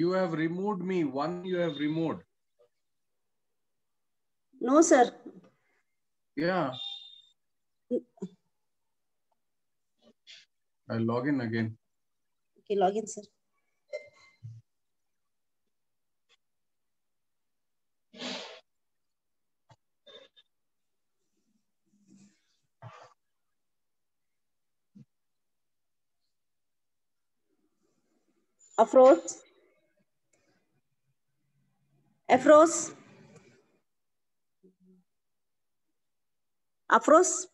You have removed me. One you have removed. No, sir. Yeah. I'll log in again. Okay, log in, sir. Afroz. Afroz? Afroz?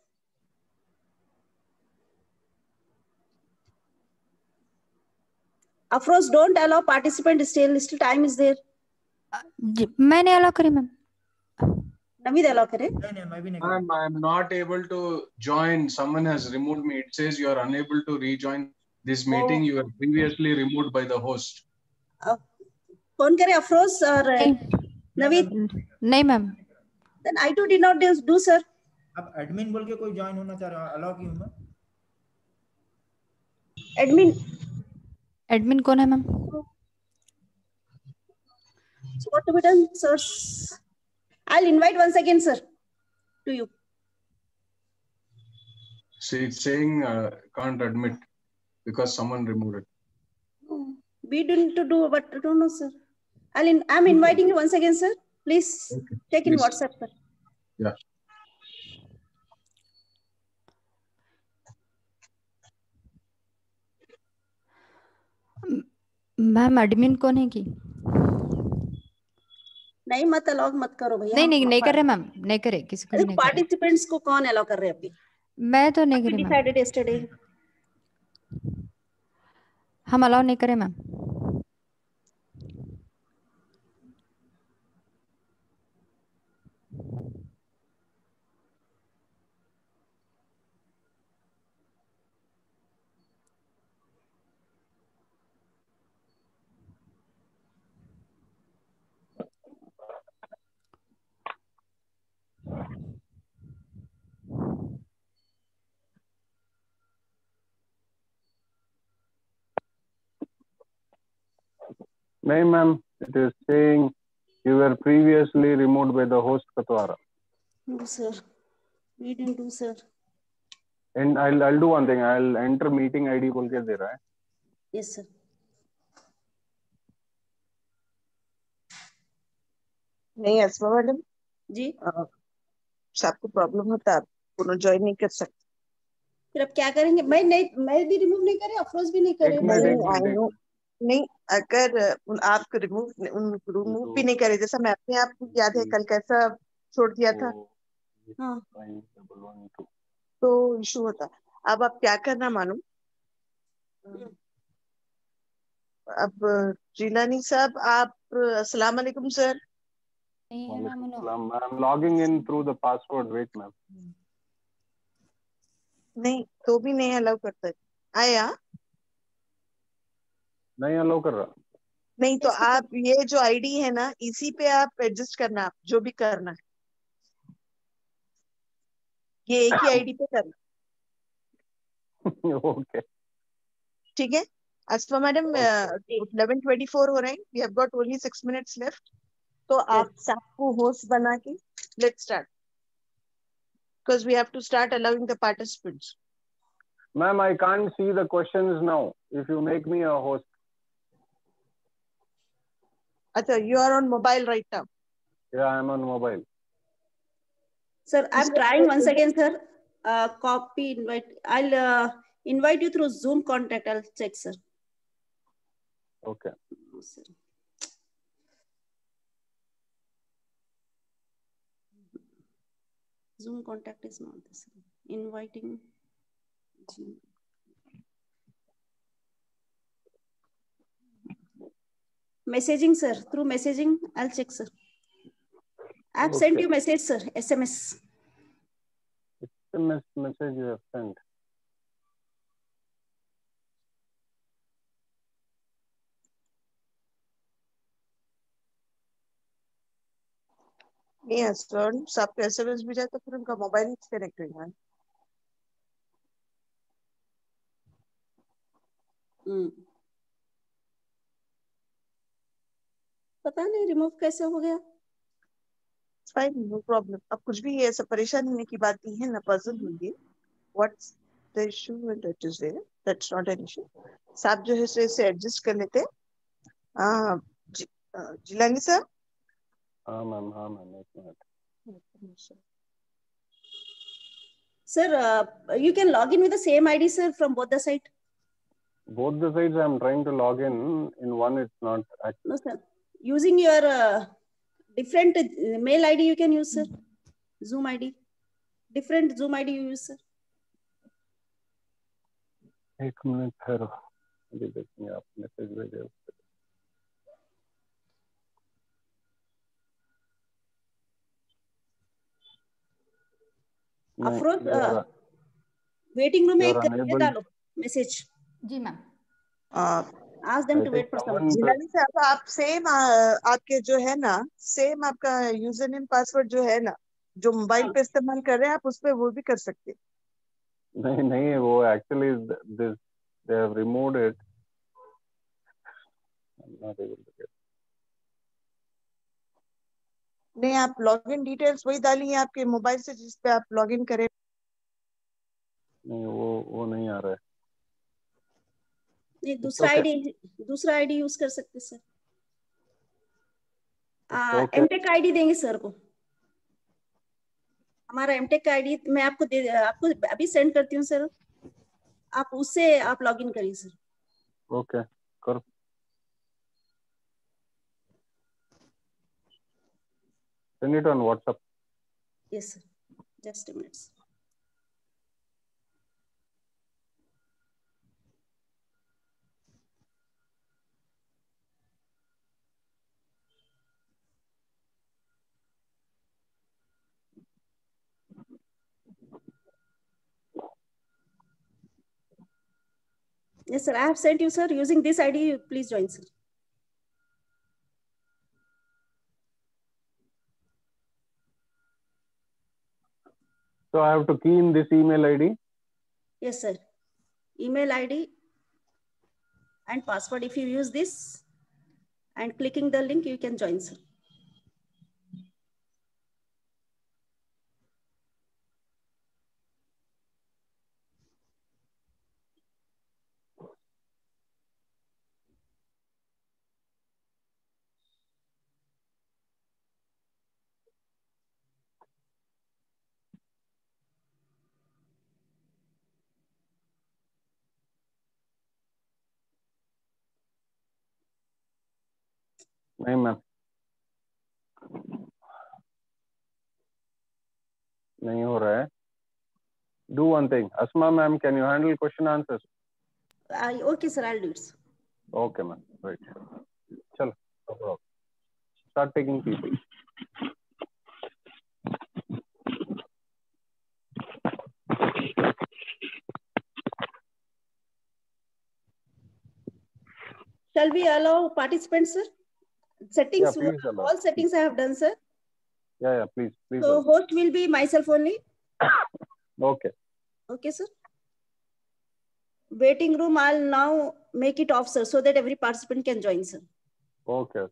Afroz, don't allow participant still. Still time is there. Uh, मैंने allow करी ma'am Navid allow करे ma'am I am not able to join. Someone has removed me. It says you are unable to rejoin this oh. meeting. You were previously removed by the host. Oh. Phone करें अफरोज और नवीद। नहीं ma'am. Then I too did not do sir अब admin बोल के कोई join होना चाह रहा है? अलाउ की हूँ एडमिन एडमिन कौन है ma'am? So what to be done sir I will invite once again sir to you she is saying uh, can't admit because someone removed it. We didn't to do what to know sir. I'll in, I'm inviting you once again, sir. Please Okay. check in Please. WhatsApp, sir. Yeah. Ma'am admin कौन है की नहीं मत allow मत करो भैया नहीं नहीं नहीं कर रहे मैम नहीं करे किसी को नहीं पार्टिसिपेंट्स को कौन अलाउ कर रहे हैं अभी मैं तो नहीं करी मैम डिसाइडेड यस्टरडे हम अलाउ नहीं करे ma'am No, ma'am. It is saying you were previously removed by the host Katwara. No, sir. We didn't do, sir. And I'll I'll do one thing. I'll enter meeting ID बोल के दे रहा है. Yes, sir. नहीं Asma madam जी आपको problem होता है आप पुनः ज्वाइन नहीं कर सकते फिर अब क्या करेंगे मैं नहीं मैं भी रिमूव नहीं करे अफरोज भी नहीं करे नहीं अगर उन- आप रिमूव रिमूव भी नहीं करे जैसा मैं अपने आप को याद है कल कैसा छोड़ दिया था। हाँ। double one two. तो। इशू होता। अब आप क्या करना मालूम? अब जिलानी साहब आप अस्सलाम वालेकुम सर। है ma'am logging in through the password. Wait, ma'am. नहीं तो भी नहीं अलाउ करता। आया। नहीं अलाउ कर रहा. नहीं तो आप ये जो आईडी है ना इसी पे आप एडजस्ट करना आप जो भी करना है ये एक ही आईडी पे करना okay. ठीक है Asma madam eleven twenty four हो रहे हैं we have got only six minutes left तो आप सबको होस्ट बना के let's start because we have to start allowing the participants Ma'am, I can't see the questions now. If you make me a host. अच्छा you are on mobile right now Yeah, I'm on mobile. Sir, I'm trying once again, sir. Uh, copy invite. I'll uh, invite you through Zoom contact. I'll check, sir. Okay. No, sir. Zoom contact is not this. Inviting. Messaging, sir. Through messaging, I'll check, sir. I've sent Okay. you message, sir. SMS. The mes- message you have sent. नहीं sir सबको SMS भी जाए तो फिर उनका mobile connect होगा Mm. पता नहीं रिमूव कैसे हो गया? फाइन नो प्रॉब्लम अब कुछ भी ऐसा परेशान होने की बात नहीं है ना पजल होंगे। What's the issue and it is there that's not an issue साहब जो है सो इसे एडजस्ट कर लेते हैं। जि, जिलानी साहब? हाँ मैम हाँ मैम एक minute. Sir uh, you can log in with the same id sir from both the site? Both the sides i'm trying to log in. In one it's not act- no sir. using your uh, different uh, mail id you can use sir zoom id different zoom id you use sir एक minute ठहरो अभी देखेंगे आप message भेजे उस पे। नहीं, Afroz you are- waiting room में You एक are ये unable- डालो मैसेज जी ma'am ask them I to wait for some someone- Jilani साहब आप सेम आपके जो है ना सेम आपका यूज़र नेम पासवर्ड जो है ना जो मोबाइल पे इस्तेमाल कर रहे हैं आप उस पे वो भी कर सकते हैं। नहीं नहीं वो actually this they have removed it नहीं आप लॉगिन डिटेल्स वही डालिए आपके मोबाइल से जिस पे आप लॉगिन करें। नहीं वो वो नहीं आ रहा है। नहीं दूसरा okay. आईडी दूसरा आईडी यूज़ कर सकते सर. एमटेक आईडी देंगे सर को। हमारा एमटेक आईडी मैं आपको दे आपको अभी सेंड करती हूँ सर आप उससे आप लॉगिन करिए सर ओके कर। Send it on whatsapp. Yes sir just a minute Yes, sir. I have sent you, sir. Using this ID, please join, sir. so i have to key in this email id Yes, sir. Email ID and password. If you use this and clicking the link, you can join, sir. नहीं ma'am. नहीं हो रहा है। Do one thing Asma ma'am can you handle question answers okay sir I do okay ma'am right चलो start taking people shall we allow participants sir? Settings, Yeah, please all settings I have done, sir. yeah yeah please please So host will be myself only. okay Okay, sir. Waiting room, I'll now make it off, sir, so that every participant can join, sir. okay okay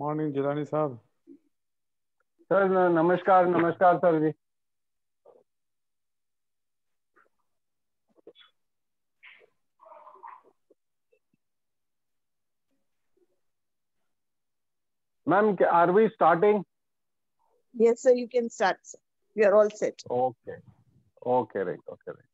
morning Jilani साहब sir नमस्कार नमस्कार sir ji ma'am are we starting Yes, sir, you can start. sir. We are all set. Okay okay right okay right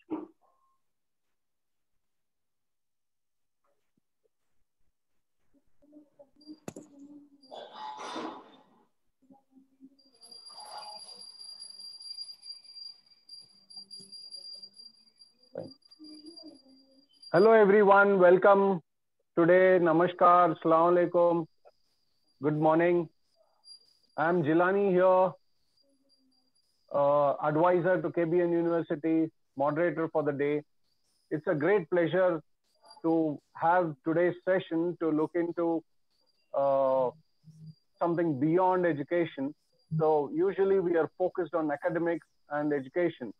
Hello everyone, welcome today. Namaskar, Assalamu alaikum. Good morning. I'm Jilani here, uh, advisor to KBN University, moderator for the day. It's a great pleasure to have today's session to look into uh, something beyond education. So usually we are focused on academics and education.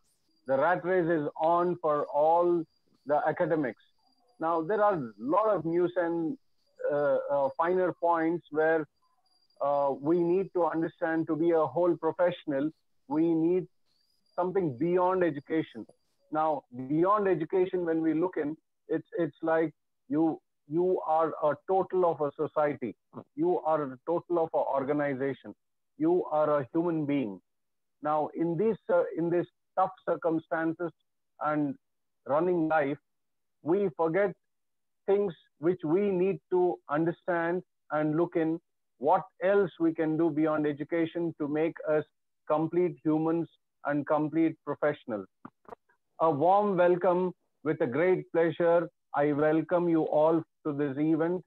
The rat race is on for all the academics. Now there are a lot of news and uh, uh, finer points where uh, we need to understand to be a whole professional, we need something beyond education. Now, beyond education, when we look in, it's it's like you you are a total of a society. You are a total of an organization. You are a human being. Now, in these uh, in these tough circumstances and running life, we forget things which we need to understand and look in what else we can do beyond education to make us complete humans and complete professionals. A warm welcome with a great pleasure. I welcome you all to this event.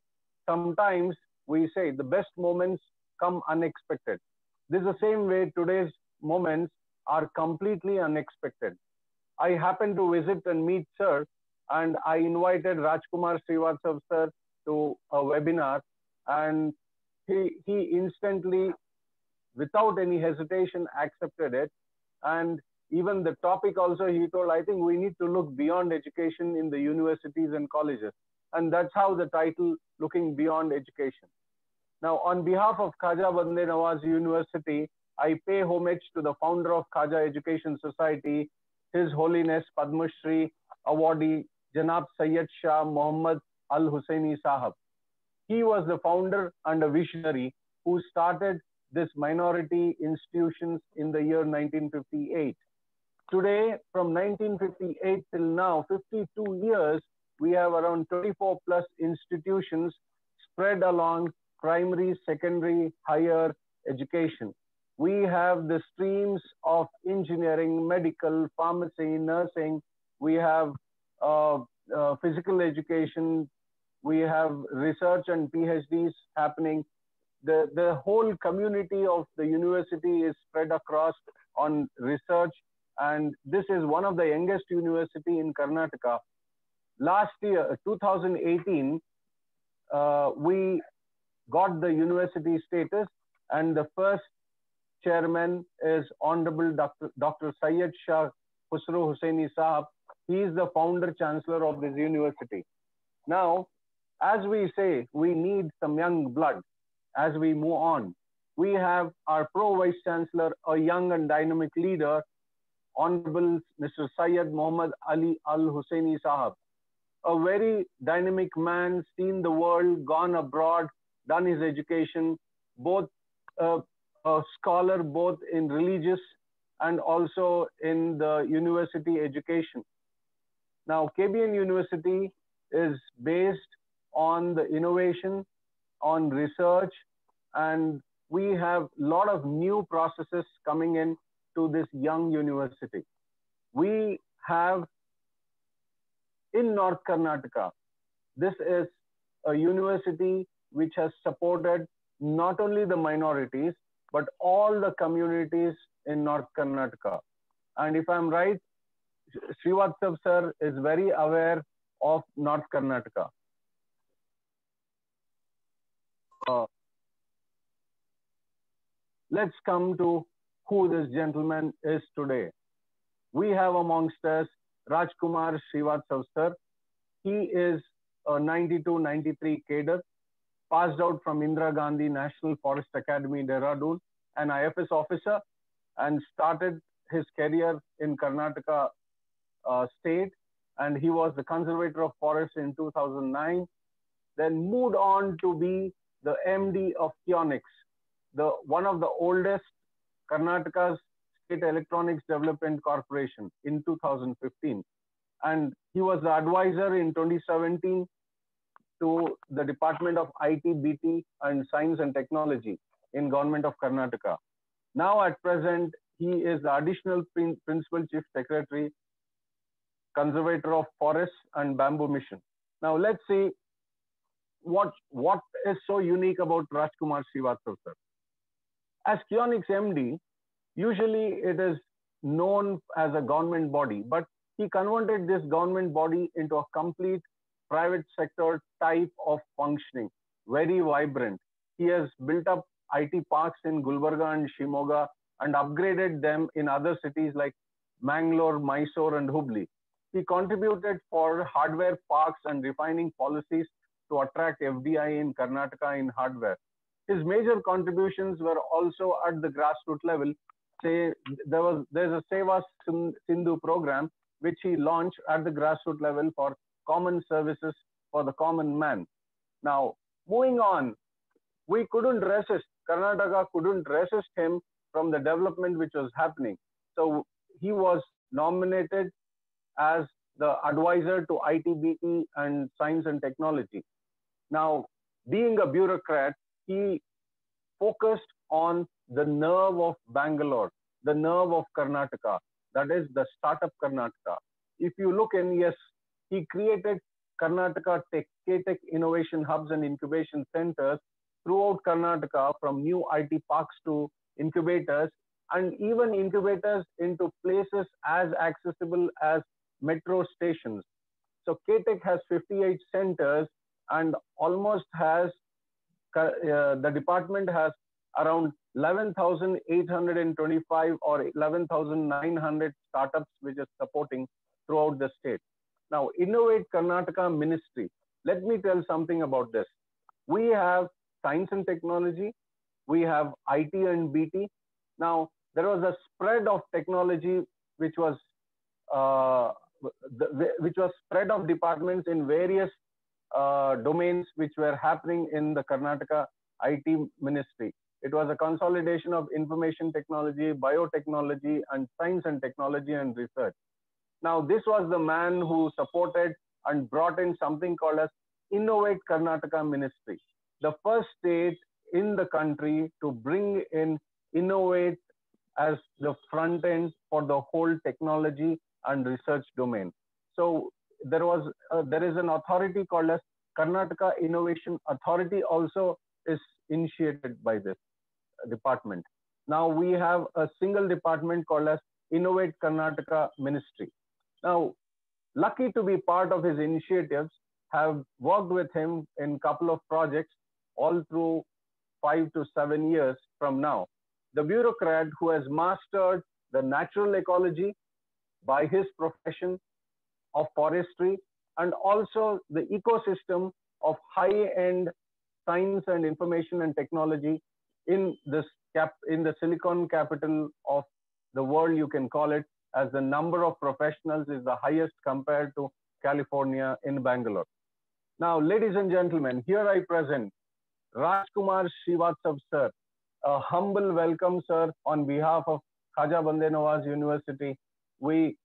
Sometimes we say the best moments come unexpected. This is the same way today's moments are completely unexpected. I happened to visit and meet Sir, and I invited Rajkumar Srivatsav Sir to a webinar, and he, he instantly, without any hesitation, accepted it. And even the topic also, he told, I think we need to look beyond education in the universities and colleges. And that's how the title, Looking Beyond Education. Now, on behalf of Khaja Bande Nawaz University, I pay homage to the founder of Khaja Education Society, His Holiness Padma Shri awardee Janab Sayyid Shah Muhammad Al Husseini Sahab. He was the founder and a visionary who started this minority institutions in the year 1958. Today, from 1958 till now, 52 years, we have around 24 plus institutions spread along primary, secondary, higher education. We have the streams of engineering, medical, pharmacy, nursing. We have physical education. We have research and PhDs happening. The, the whole community of the university is spread across on research. And this is one of the youngest university in Karnataka. Last year, 2018, uh, we got the university status and the first chairman is Honorable Dr. Dr. Syed Shah Khusro Hussaini Saab. He is the founder chancellor of this university. Now, as we say, we need some young blood as we move on. We have our pro vice chancellor, a young and dynamic leader, Honorable Mr. Syed Muhammad Ali Al Husseini Sahab. A very dynamic man, seen the world, gone abroad, done his education, both uh, a scholar, both in religious and also in the university education. Now, KBN University is based on the innovation, on research, and we have a lot of new processes coming in to this young university. We have in North Karnataka, this is a university which has supported not only the minorities, but all the communities in North Karnataka. And if I'm right, Srivatsav sir is very aware of North Karnataka. Uh, let's come to who this gentleman is today. We have amongst us Rajkumar Srivatsav sir. He is a 92-93 cadre. passed out from Indira Gandhi National Forest Academy, Dehradun, an IFS officer, and started his career in Karnataka Uh, state. And he was the conservator of forests in 2009. Then moved on to be the MD of Keonics, the one of the oldest Karnataka's State Electronics Development Corporation in 2015. And he was the advisor in 2017 to the Department of IT, BT, and Science and Technology in Government of Karnataka. Now at present, he is the additional prin Principal Chief Secretary, Conservator of Forests and Bamboo Mission. Now let's see what, what is so unique about Rajkumar Srivatsav, sir. As Keonics MD, usually it is known as a government body, but he converted this government body into a complete private sector type of functioning, very vibrant. He has built up IT parks in Gulbarga and Shimoga and upgraded them in other cities like Mangalore, Mysore, and Hubli. He contributed for hardware parks and refining policies to attract FDI in Karnataka in hardware. His major contributions were also at the grassroots level. Say there was there's a Seva Sindhu program which he launched at the grassroots level for common services for the common man. Now, moving on, we couldn't resist, Karnataka couldn't resist him from the development which was happening. So he was nominated as the advisor to IT BT and science and technology. Now, being a bureaucrat, he focused on the nerve of Bangalore, the nerve of Karnataka, that is the startup Karnataka. If you look in, yes, he created Karnataka Tech, K-Tech innovation hubs and incubation centers throughout Karnataka from new IT parks to incubators and even incubators into places as accessible as metro stations. So K-Tech has 58 centers and almost has, uh, the department has around 11,825 or 11,900 startups which is supporting throughout the state. Now, Innovate Karnataka Ministry. Let me tell something about this. We have science and technology, we have IT and BT. Now, there was a spread of technology which was uh, the, which was spread of departments in various uh, domains which were happening in the Karnataka IT ministry. It was a consolidation of information technology, biotechnology, and science and technology and research. Now, this was the man who supported and brought in something called as Innovate Karnataka Ministry, the first state in the country to bring in Innovate as the front end for the whole technology and research domain. So there was uh, there is an authority called as Karnataka Innovation Authority also is initiated by this department. Now we have a single department called as Innovate Karnataka Ministry. Now, lucky to be part of his initiatives, have worked with him in couple of projects all through five to seven years from now. The bureaucrat who has mastered the natural ecology by his profession of forestry and also the ecosystem of high-end science and information and technology in this cap in the silicon capital of the world you can call it as the number of professionals is the highest compared to California in Bangalore. Now, ladies and gentlemen, here I present Rajkumar Srivatsav sir. A humble welcome, sir, on behalf of Khaja Bande Nawaz University. We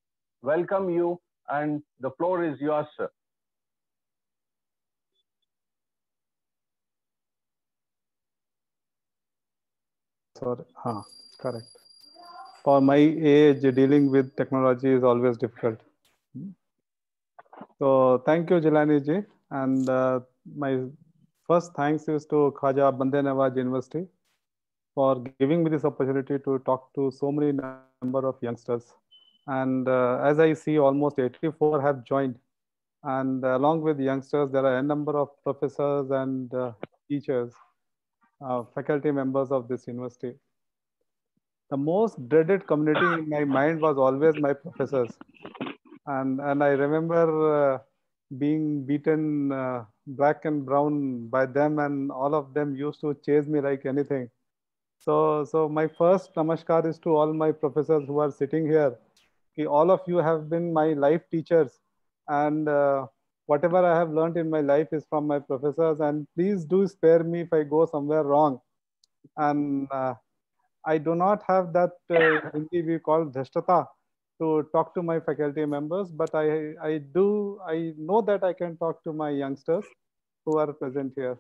welcome you and the floor is yours, sir. Sorry, huh, correct for my age, dealing with technology is always difficult. So thank you, Jilani ji. And uh, my first thanks is to Khaja Bande Nawaz University for giving me this opportunity to talk to so many number of youngsters. And uh, as I see, almost 84 have joined. And uh, along with youngsters, there are a number of professors and uh, teachers, faculty members of this university the most dreaded community in my mind was always my professors. And, and I remember uh, being beaten uh, black and brown by them and all of them used to chase me like anything. So, so my first namaskar is to all my professors who are sitting here. All of you have been my life teachers and uh, whatever I have learned in my life is from my professors and please do spare me if I go somewhere wrong. And uh, I do not have that uh, Hindi we call dhrashtata to talk to my faculty members, but I, I do, I know that I can talk to my youngsters who are present here.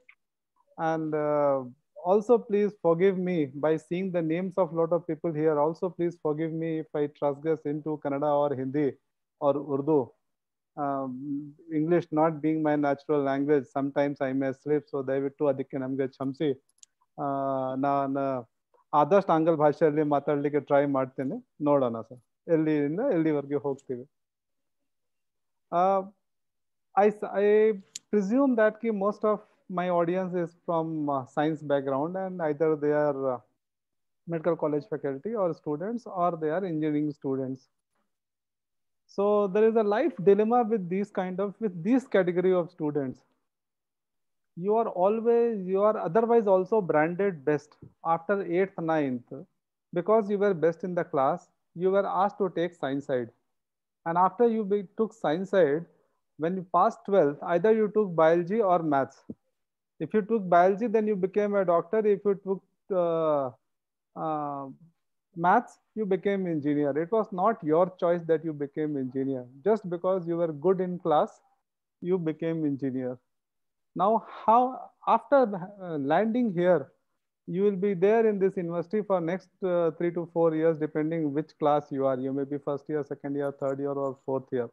And uh, also please forgive me by seeing the names of a lot of people here. Also please forgive me if I transgress into Kannada or Hindi or Urdu. Um, English not being my natural language, sometimes I may slip. So ದಯವಿಟ್ಟು ಅದಕ್ಕೆ ನಮಗೆ ಕ್ಷಮಿಸಿ ನಾನು ಆದಷ್ಟು ಆಂಗ್ಲ ಭಾಷೆಯಲ್ಲಿ ಮಾತಾಡ್ಲಿಕ್ಕೆ try ಮಾಡ್ತೇನೆ ನೋಡೋಣ ಸರ್ ಎಲ್ಲಿಂದ ಎಲ್ಲಿವರೆಗೆ ಹೋಗ್ತೀವಿ I I presume that ki most of my audience is from uh, science background and either they are uh, medical college faculty or students or they are engineering students. So there is a life dilemma with these kind of with this category of students. You are always you are otherwise also branded best after 8th 9th because you were best in the class you were asked to take science side. And after you took science side when you passed 12th either you took biology or maths if you took biology then you became a doctor. If you took uh, uh, maths you became engineer. It was not your choice that you became engineer. Just because you were good in class you became engineer. Now how after uh, landing here you will be there in this university for next uh, three to four years depending which class you are. You may be first year second year third year or fourth year.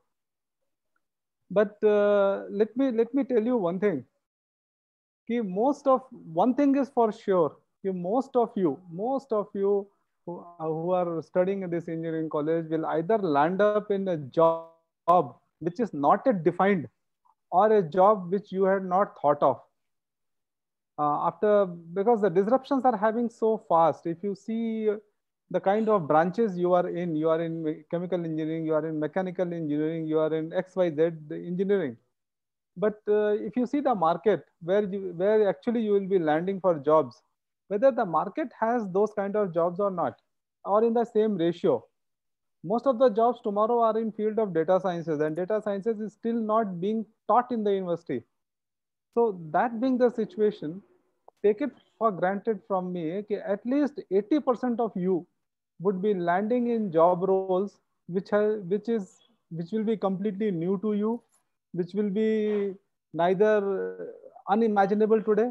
But uh, let me let me tell you one thing ki most of one thing is for sure ki most of you most of you who, are studying in this engineering college will either land up in a job which is not yet defined or a job which you had not thought of. Uh, after because the disruptions are having so fast if you see the kind of branches you are in you are in chemical engineering you are in mechanical engineering you are in xyz engineering but uh, if you see the market where you where actually you will be landing for jobs whether the market has those kind of jobs or not or in the same ratio most of the jobs tomorrow are in field of data sciences and data sciences is still not being taught in the university. So that being the situation take it for granted from me that at least 80% of you would be landing in job roles which has which is which will be completely new to you which will be neither unimaginable today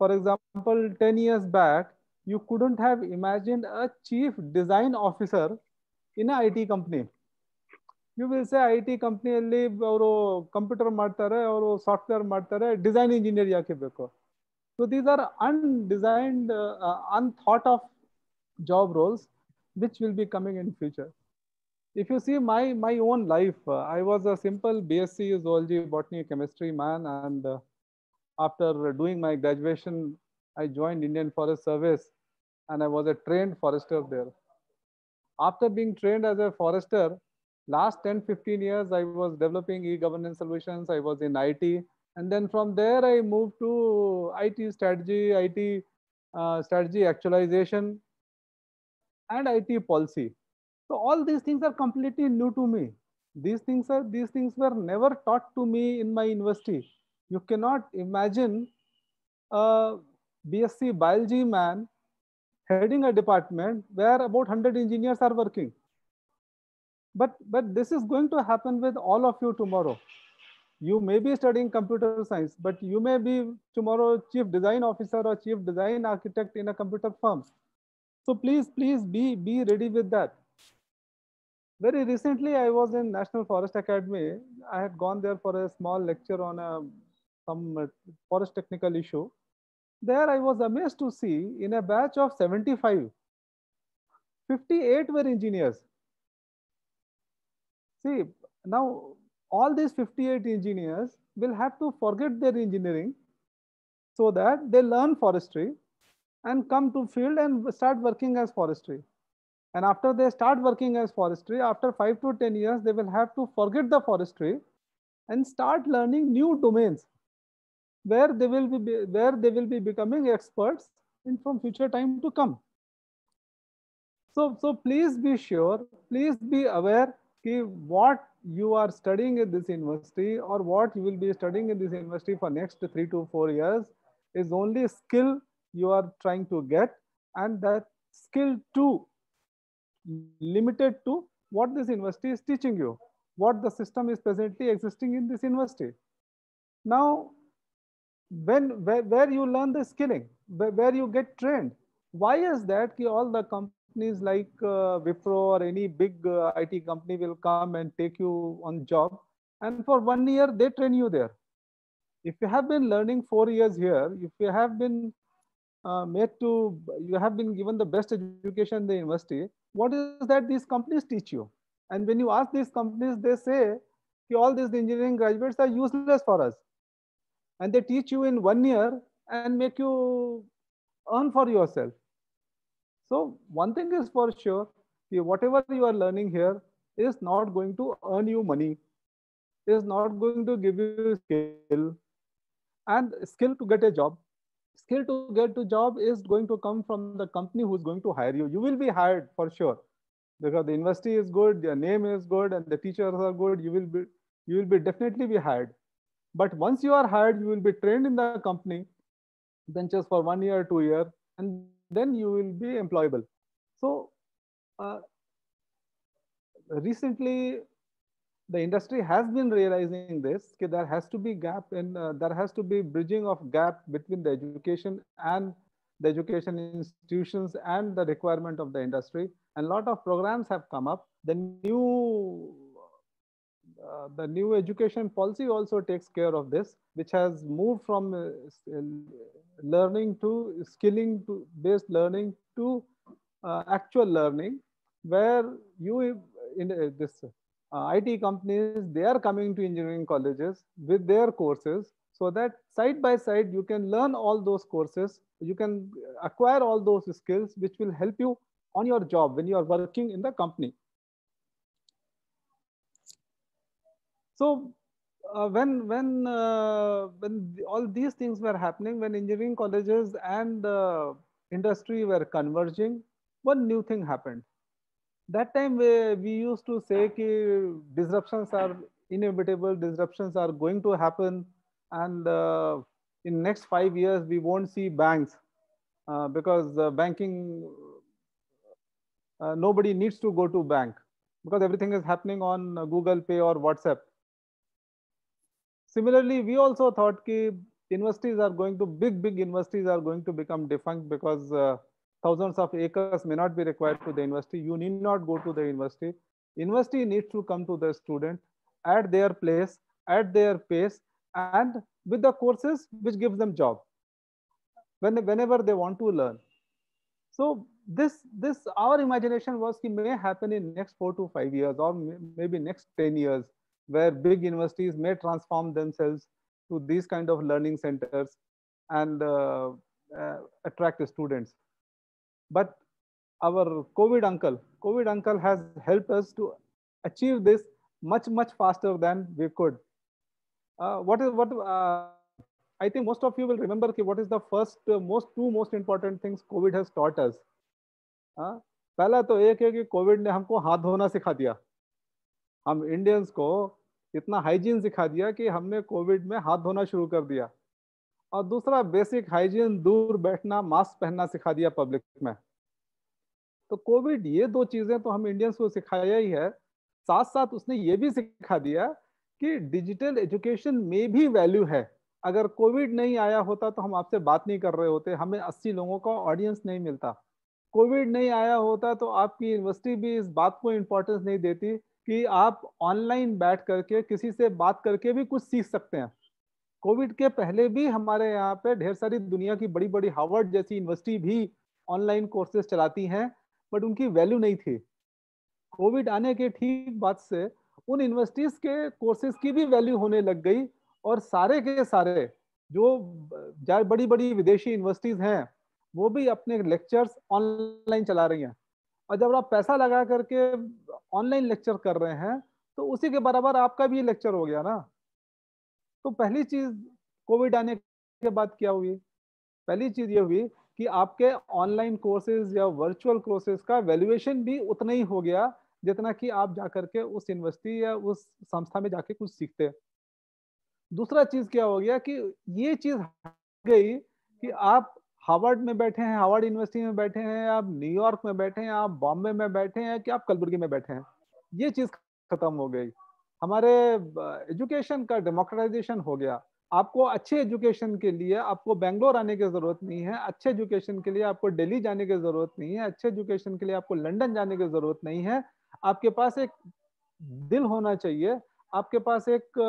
for example 10 years back you couldn't have imagined a chief design officer in a IT company. You will ಸೆ I T ಕಂಪ್ನಿಯಲ್ಲಿ ಅವರು computer ಮಾಡ್ತಾರೆ ಅವರು software ಮಾಡ್ತಾರೆ design engineer ಯಾಕೆ ಬೇಕು so these are ಅನ್ಡಿಸೈನ್ಡ್ ಅನ್ಥಾಟ್ of job rolls which will be coming in future if you see my my own life uh, i was a simple bsc zoology botany chemistry man and uh, after doing my graduation i joined indian forest service and i was a trained forester there. After being trained as a forester last 10 15 years i was developing e-governance solutions i was in it and then from there i moved to it strategy it uh, strategy actualization and it policy so all these things are completely new to me. These things are these things were never taught to me in my university. You cannot imagine a bsc biology man heading a department where about 100 engineers are working. But but this is going to happen with all of you tomorrow. You may be studying computer science but you may be tomorrow chief design officer or chief design architect in a computer firm. So please please be be ready with that very recently i was in national forest academy. I had gone there for a small lecture on a some uh, forest technical issue. There i was amazed to see in a batch of 75 58 were engineers. See now all these 58 engineers will have to forget their engineering so that they learn forestry and come to field and start working as forestry and after they start working as forestry after 5 to 10 years they will have to forget the forestry and start learning new domains where they will be where they will be becoming experts in from future time to come. So so please be sure please be aware ki what you are studying in this university or what you will be studying in this university for next three to four years is only skill you are trying to get and that skill too limited to what this university is teaching you what the system is presently existing in this university. Now when where, where you learn the skilling where, where you get trained why is that ki all the companies like uh, wipro or any big uh, it company will come and take you on job and for one year they train you there? If you have been learning four years here if you have been uh, made to you have been given the best education in the university what is that these companies teach you? And when you ask these companies they say all these engineering graduates are useless for us. And they teach you in one year and make you earn for yourself. So one thing is for sure whatever you are learning here is not going to earn you money is not going to give you skill. And skill to get a job skill to get to job is going to come from the company who's going to hire you. You will be hired for sure. Because the university is good your name is good and the teachers are good you will be you will be definitely be hired. But once you are hired you will be trained in the company then just for one year two year and then you will be employable. So uh, recently the industry has been realizing this that there has to be gap in uh, there has to be bridging of gap between the education and the education institutions and the requirement of the industry. And a lot of programs have come up. The new uh, the new education policy also takes care of this which has moved from uh, learning to skilling to based learning to uh, actual learning where you in uh, this uh, IT companies, they are coming to engineering colleges with their courses so that side by side you can learn all those courses. You can acquire all those skills which will help you on your job when you are working in the company. So uh, when when uh, when all these things were happening, when engineering colleges and uh, industry were converging, one new thing happened that time we, we used to say that disruptions are inevitable disruptions are going to happen. And uh, in next five years we won't see banks uh, because uh, banking nobody needs to go to bank because everything is happening on google pay or whatsapp. Similarly we also thought that universities are going to big big universities are going to become defunct because uh, thousands of acres may not be required to the university. You need not go to the university. University needs to come to the student at their place, at their pace, and with the courses which gives them job when, whenever they want to learn. So this, this our imagination was it may happen in next four to five years or maybe next 10 years where big universities may transform themselves to these kind of learning centers and uh, uh, attract students but our covid uncle covid uncle has helped us to achieve this much much faster than we could uh, what is what uh, i think most of you will remember ki what is the first uh, most two most important things covid has taught us uh, पहला तो एक है कि Covid ने हमको हाथ धोना सिखा दिया हम इंडियंस को इतना हाइजीन सिखा दिया कि हमने कोविड में हाथ धोना शुरू कर दिया और दूसरा बेसिक हाइजीन दूर बैठना मास्क पहनना सिखा दिया पब्लिक में। तो कोविड ये दो चीज़ें तो हम इंडियंस को सिखाया ही है। साथ साथ उसने ये भी सिखा दिया कि डिजिटल एजुकेशन में भी वैल्यू है। अगर कोविड नहीं आया होता तो हम आपसे बात नहीं कर रहे होते। हमें 80 लोगों का ऑडियंस नहीं मिलता। कोविड नहीं आया होता तो आपकी यूनिवर्सिटी भी इस बात को इम्पोर्टेंस नहीं देती कि आप ऑनलाइन बैठ करके किसी से बात करके भी कुछ सीख सकते हैं। कोविड के पहले भी हमारे यहाँ पे ढेर सारी दुनिया की बड़ी बड़ी हार्वर्ड जैसी यूनिवर्सिटी भी ऑनलाइन कोर्सेज चलाती हैं बट उनकी वैल्यू नहीं थी। कोविड आने के ठीक बाद से उन यूनिवर्सिटीज के कोर्सेज की भी वैल्यू होने लग गई और सारे के सारे जो बड़ी बड़ी विदेशी यूनिवर्सिटीज हैं, वो भी अपने लेक्चर्स ऑनलाइन चला रही हैं। और जब आप पैसा लगा करके ऑनलाइन लेक्चर कर रहे हैं तो उसी के बराबर आपका भी लेक्चर हो गया ना। तो पहली चीज़, कोविड आने के बाद क्या हुई? पहली चीज़ ये हुई कि आपके ऑनलाइन कोर्सेज या वर्चुअल कोर्सेज का वैल्यूएशन भी उतना ही हो गया जितना कि आप जाकर के उस यूनिवर्सिटी या उस संस्था में जाके कुछ सीखते। दूसरा चीज़ क्या हो गया कि ये चीज़ गई कि आप हार्वर्ड में बैठे हैं, हार्वर्ड यूनिवर्सिटी में बैठे हैं, आप न्यूयॉर्क में बैठे हैं, आप बॉम्बे में बैठे हैं कि आप कलबुर्गी में बैठे हैं। ये चीज़ खत्म हो गई। हमारे एजुकेशन का डेमोक्रेटाइजेशन हो गया। आपको अच्छे एजुकेशन के लिए आपको बेंगलोर आने की ज़रूरत नहीं है, अच्छे एजुकेशन के लिए आपको दिल्ली जाने की ज़रूरत नहीं है, अच्छे एजुकेशन के लिए आपको लंदन जाने की ज़रूरत नहीं है। आपके पास एक दिल होना चाहिए, आपके पास एक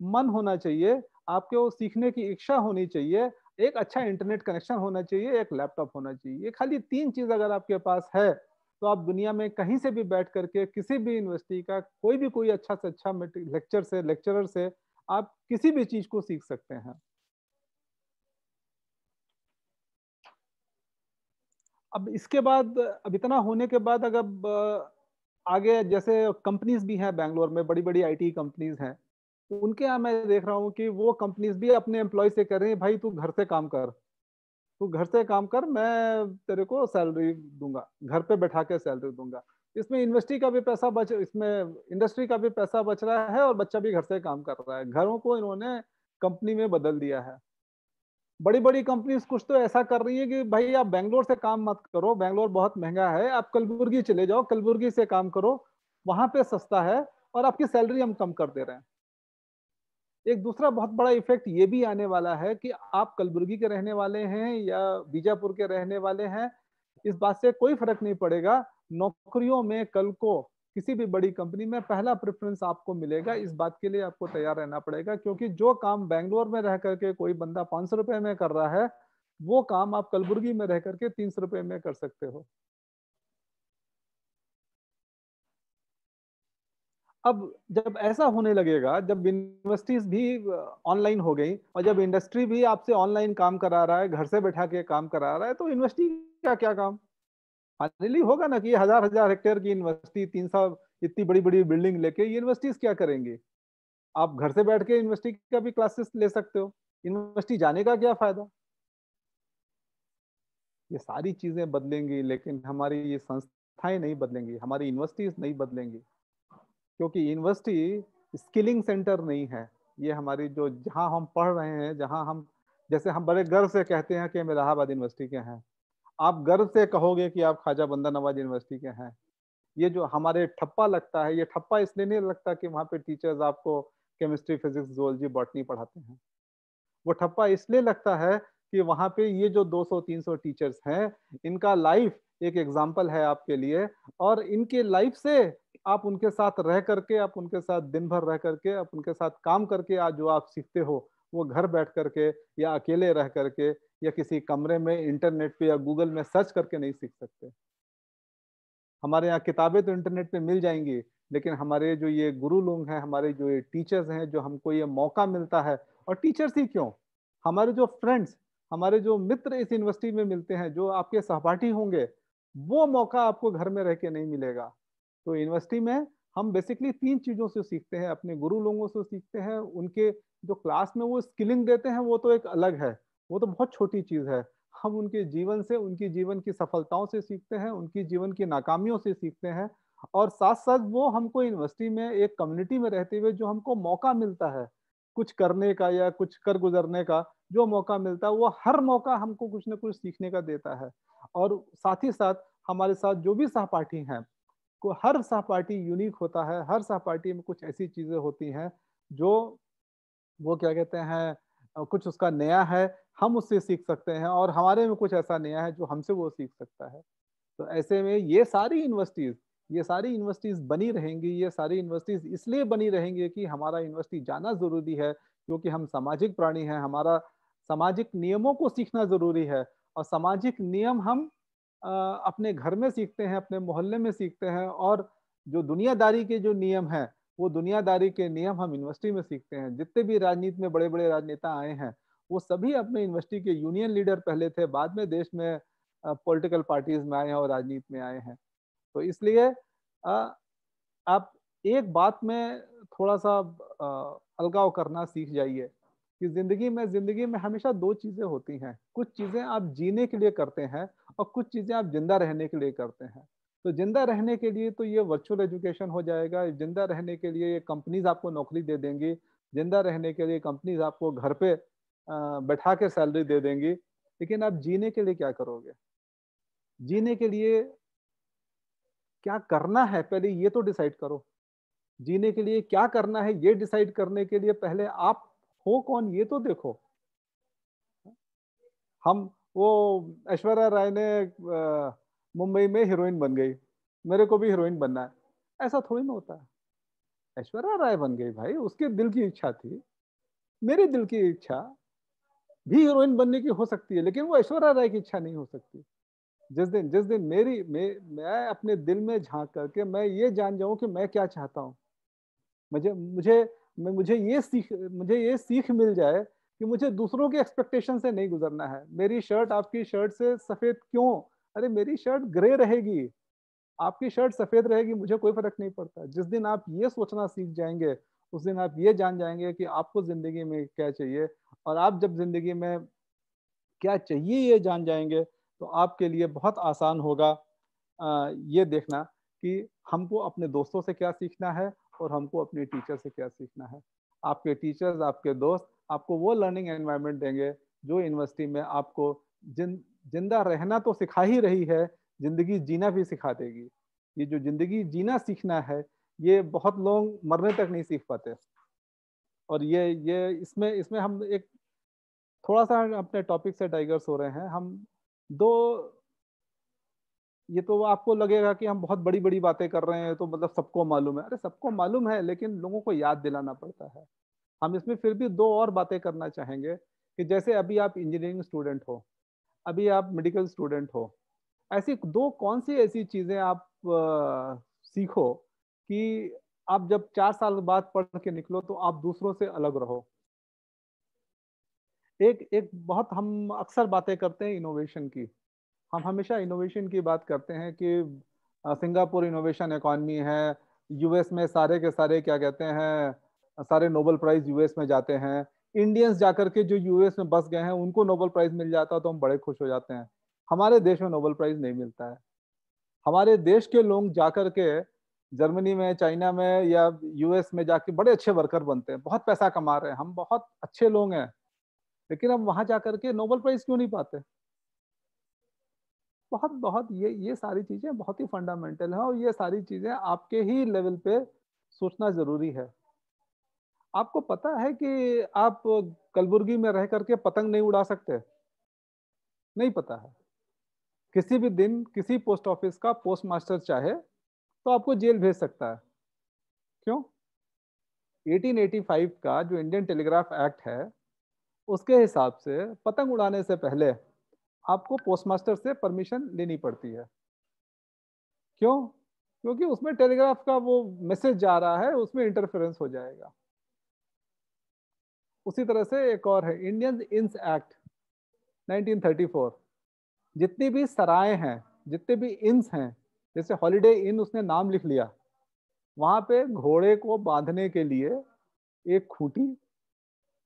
मन होना चाहिए, आपके वो सीखने की इच्छा होनी चाहिए, एक अच्छा इंटरनेट कनेक्शन होना चाहिए, एक लैपटॉप होना चाहिए। खाली तीन चीज़ अगर आपके पास है तो आप दुनिया में कहीं से भी बैठ करके किसी भी यूनिवर्सिटी का कोई भी कोई अच्छा से अच्छा लेक्चर से लेक्चरर से आप किसी भी चीज़ को सीख सकते हैं। अब इसके बाद, अब इतना होने के बाद अगर आगे जैसे कंपनीज़ भी हैं बैंगलोर में बड़ी बड़ी आईटी कंपनीज़ हैं उनके यहाँ मैं देख रहा हूँ कि वो कंपनीज़ भी अपने एम्प्लॉय से कह रहे हैं, भाई तू घर से काम कर। तू घर से काम कर, मैं तेरे को सैलरी दूँगा। घर पे बैठा के सैलरी दूँगा। इसमें यूनिवर्सिटी का भी पैसा बच, इसमें इंडस्ट्री का भी पैसा बच रहा है और बच्चा भी घर से काम कर रहा है। घरों को इन्होंने कंपनी में बदल दिया है। बड़ी बड़ी कंपनीज़ कुछ तो ऐसा कर रही है कि भाई, आप बेंगलोर से काम मत करो बेंगलोर बहुत महँगा है, आप कलबुर्गी चले जाओ, कलबुर्गी से काम करो, वहाँ पे सस्ता है और आपकी सैलरी हम कम कर दे रहे हैं। एक दूसरा बहुत बड़ा इफ़ेक्ट ये भी आने वाला है कि आप कलबुर्गी के रहने वाले हैं या बीजापुर के रहने वाले हैं, इस बात से कोई फ़र्क नहीं पड़ेगा। नौकरियों में कल को किसी भी बड़ी कंपनी में पहला प्रेफरेंस आपको मिलेगा। इस बात के लिए आपको तैयार रहना पड़ेगा क्योंकि जो काम बैंगलोर में रह करके कोई बंदा पाँच सौ रुपए में कर रहा है, वो काम आप कलबुर्गी में रह करके तीन सौ रुपए में कर सकते हो। अब जब ऐसा होने लगेगा, जब यूनिवर्सिटीज भी ऑनलाइन हो गई और जब इंडस्ट्री भी आपसे ऑनलाइन काम करा रहा है, घर से बैठा के काम करा रहा है तो यूनिवर्सिटी का क्या काम? फाइनली होगा ना कि हज़ार हज़ार हेक्टेयर की यूनिवर्सिटी तीन सौ इतनी बड़ी बड़ी बिल्डिंग लेके यूनिवर्सिटीज क्या करेंगे? आप घर से बैठ के यूनिवर्सिटी का भी क्लासेस ले सकते हो। यूनिवर्सिटी जाने का क्या फ़ायदा? ये सारी चीज़ें बदलेंगी, लेकिन हमारी ये संस्थाएँ नहीं बदलेंगी, हमारी यूनिवर्सिटीज नहीं बदलेंगी। क्योंकि यूनिवर्सिटी स्किलिंग सेंटर नहीं है। ये हमारी जो जहाँ हम पढ़ रहे हैं, जहाँ हम, जैसे हम बड़े गर्व से कहते हैं कि हम इलाहाबाद यूनिवर्सिटी के हैं। आप गर्व से कहोगे कि आप ख्वाजा बंदा नवाज़ यूनिवर्सिटी के हैं। ये जो हमारे ठप्पा लगता है, ये ठप्पा इसलिए नहीं लगता कि वहाँ पे टीचर्स आपको केमिस्ट्री फिजिक्स जोलॉजी बॉटनी पढ़ाते हैं। वो ठप्पा इसलिए लगता है कि वहाँ पे ये जो 200-300 टीचर्स हैं, इनका लाइफ एक एग्ज़ाम्पल है आपके लिए और इनके लाइफ से आप उनके साथ रह करके, आप उनके साथ दिन भर रह करके, आप उनके साथ काम करके आज जो आप सीखते हो, वो घर बैठ करके या अकेले रह करके या किसी कमरे में, इंटरनेट पे या गूगल में सर्च करके नहीं सीख सकते। हमारे यहाँ किताबें तो इंटरनेट पे मिल जाएँगी, लेकिन हमारे जो ये गुरु लोग हैं, हमारे जो ये टीचर्स हैं, जो हमको ये मौका मिलता है, और टीचर्स ही क्यों? हमारे जो फ्रेंड्स, हमारे जो मित्र इस यूनिवर्सिटी में मिलते हैं, जो आपके सहपाठी होंगे, वो मौका आपको घर में रह के नहीं मिलेगा। तो यूनिवर्सिटी में हम बेसिकली तीन चीज़ों से सीखते हैं, अपने गुरु लोगों से सीखते हैं, उनके जो क्लास में वो स्किलिंग देते हैं, वो तो एक अलग है, वो तो बहुत छोटी चीज़ है। हम उनके जीवन से, उनकी जीवन की सफलताओं से सीखते हैं, उनकी जीवन की नाकामियों से सीखते हैं और साथ साथ वो हमको यूनिवर्सिटी में एक कम्युनिटी में रहते हुए जो हमको मौका मिलता है, कुछ करने का या कुछ कर गुजरने का, जो मौका मिलता है, वो हर मौका हमको कुछ ना कुछ सीखने का देता है। और साथ ही साथ हमारे साथ जो भी सहपाठी हैं को हर सहपाठी यूनिक होता है, हर सहपाठी में कुछ ऐसी चीज़ें होती हैं जो वो क्या कहते हैं कुछ उसका नया है, हम उससे सीख सकते हैं और हमारे में कुछ ऐसा नया है जो हमसे वो सीख सकता है। तो ऐसे में ये सारी यूनिवर्सिटीज ये सारी यूनिवर्सिटीज बनी रहेंगी, ये सारी यूनिवर्सिटीज इसलिए बनी रहेंगी कि हमारा यूनिवर्सिटी जाना ज़रूरी है, क्योंकि हम सामाजिक प्राणी हैं, हमारा सामाजिक नियमों को सीखना ज़रूरी है और सामाजिक नियम हम अपने घर में सीखते हैं, अपने मोहल्ले में सीखते हैं और जो दुनियादारी के जो नियम हैं, वो दुनियादारी के नियम हम यूनिवर्सिटी में सीखते हैं। जितने भी राजनीति में बड़े बड़े राजनेता आए हैं, वो सभी अपने यूनिवर्सिटी के यूनियन लीडर पहले थे, बाद में देश में पॉलिटिकल पार्टीज़ में आए हैं और राजनीति में आए हैं। तो इसलिए आप एक बात में थोड़ा सा अलगाव करना सीख जाइए। कि ज़िंदगी में ज़िंदगी में हमेशा दो चीज़ें होती हैं। कुछ चीज़ें आप जीने के लिए करते हैं और कुछ चीज़ें आप ज़िंदा रहने के लिए करते हैं। तो ज़िंदा रहने के लिए तो ये वर्चुअल एजुकेशन हो जाएगा, ज़िंदा रहने के लिए ये कंपनीज़ आपको नौकरी दे देंगी, ज़िंदा रहने के लिए कंपनीज़ आपको घर पे बैठा के सैलरी दे देंगी। लेकिन आप जीने के लिए क्या करोगे? जीने के लिए क्या करना है? पहले ये तो डिसाइड करो। जीने के लिए क्या करना है, ये डिसाइड करने के लिए पहले आप हो कौन? ये तो देखो। हम वो ऐश्वर्या राय ने मुंबई में हीरोइन बन गई। मेरे को भी हीरोइन बनना है। ऐसा थोड़ी ना होता। है ऐश्वर्या राय बन गई भाई उसके दिल की इच्छा थी। मेरे दिल की इच्छा भी हीरोइन बनने की हो सकती है लेकिन वो ऐश्वर्या राय की इच्छा नहीं हो सकती। जिस दिन जिस दिन मेरी मैं, मैं अपने दिल में झाँक करके मैं ये जान जाऊँ कि मैं क्या चाहता हूँ। मुझे मुझे मुझे ये सीख, मुझे ये सीख मिल जाए कि मुझे दूसरों के एक्सपेक्टेशन से नहीं गुजरना है। मेरी शर्ट आपकी शर्ट से सफ़ेद क्यों? अरे, मेरी शर्ट ग्रे रहेगी। आपकी शर्ट सफ़ेद रहेगी, मुझे कोई फ़र्क नहीं पड़ता। जिस दिन आप ये सोचना सीख जाएँगे, उस दिन आप ये जान जाएँगे कि आपको ज़िंदगी में क्या चाहिए और आप जब ज़िंदगी में क्या चाहिए ये जान जाएँगे तो आपके लिए बहुत आसान होगा ये देखना कि हमको अपने दोस्तों से क्या सीखना है और हमको अपने टीचर से क्या सीखना है? आपके टीचर्स आपके दोस्त आपको वो लर्निंग एनवायरनमेंट देंगे जो यूनिवर्सिटी में आपको जिन, ज़िंदा रहना तो सिखा ही रही है, ज़िंदगी जीना भी सिखा देगी। ये जो ज़िंदगी जीना सीखना है, ये बहुत लोग मरने तक नहीं सीख पाते। और ये ये इसमें इसमें हम एक थोड़ा सा अपने टॉपिक से टाइगर्स हो रहे हैं। हम दो ये तो आपको लगेगा कि हम बहुत बड़ी बड़ी बातें कर रहे हैं तो मतलब सबको मालूम है। अरे सबको मालूम है लेकिन लोगों को याद दिलाना पड़ता है। हम इसमें फिर भी दो और बातें करना चाहेंगे कि जैसे अभी आप इंजीनियरिंग स्टूडेंट हो अभी आप मेडिकल स्टूडेंट हो ऐसी दो कौन सी ऐसी चीज़ें आप आ, सीखो कि आप जब चार साल बाद पढ़ के निकलो तो आप दूसरों से अलग रहो। एक एक बहुत हम अक्सर बातें करते हैं इनोवेशन की। हम हमेशा इनोवेशन की बात करते हैं कि सिंगापुर इनोवेशन इकॉनमी है यूएस में सारे के सारे क्या कहते हैं, सारे नोबल प्राइज यूएस में जाते हैं। इंडियंस जाकर के जो यूएस में बस गए हैं, उनको नोबल प्राइज मिल जाता है तो हम बड़े खुश हो जाते हैं। हमारे देश में नोबल प्राइज नहीं मिलता है। हमारे देश के लोग जाकर के जर्मनी में, चाइना में या यूएस में जाके बड़े अच्छे वर्कर बनते हैं, बहुत पैसा कमा रहे हैं, हम बहुत अच्छे लोग हैं। लेकिन हम वहाँ जाकर के नोबल प्राइज क्यों नहीं पाते? बहुत बहुत ये ये सारी चीज़ें बहुत ही फंडामेंटल है और ये सारी चीज़ें आपके ही लेवल पे सोचना ज़रूरी है। आपको पता है कि आप कलबुर्गी में रह करके पतंग नहीं उड़ा सकते? नहीं पता है। किसी भी दिन किसी पोस्ट ऑफ़िस का पोस्ट मास्टर चाहे तो आपको जेल भेज सकता है। क्यों? 1885 का जो इंडियन टेलीग्राफ एक्ट है, उसके हिसाब से पतंग उड़ाने से पहले आपको पोस्टमास्टर से परमिशन लेनी पड़ती है। क्यों? क्योंकि उसमें टेलीग्राफ का वो मैसेज जा रहा है, उसमें इंटरफेरेंस हो जाएगा। उसी तरह से एक और है इंडियन इंस एक्ट 1934 जितनी भी सराय हैं, जितने भी इंस हैं, जैसे हॉलिडे इन उसने नाम लिख लिया, वहाँ पे घोड़े को बांधने के लिए एक खूटी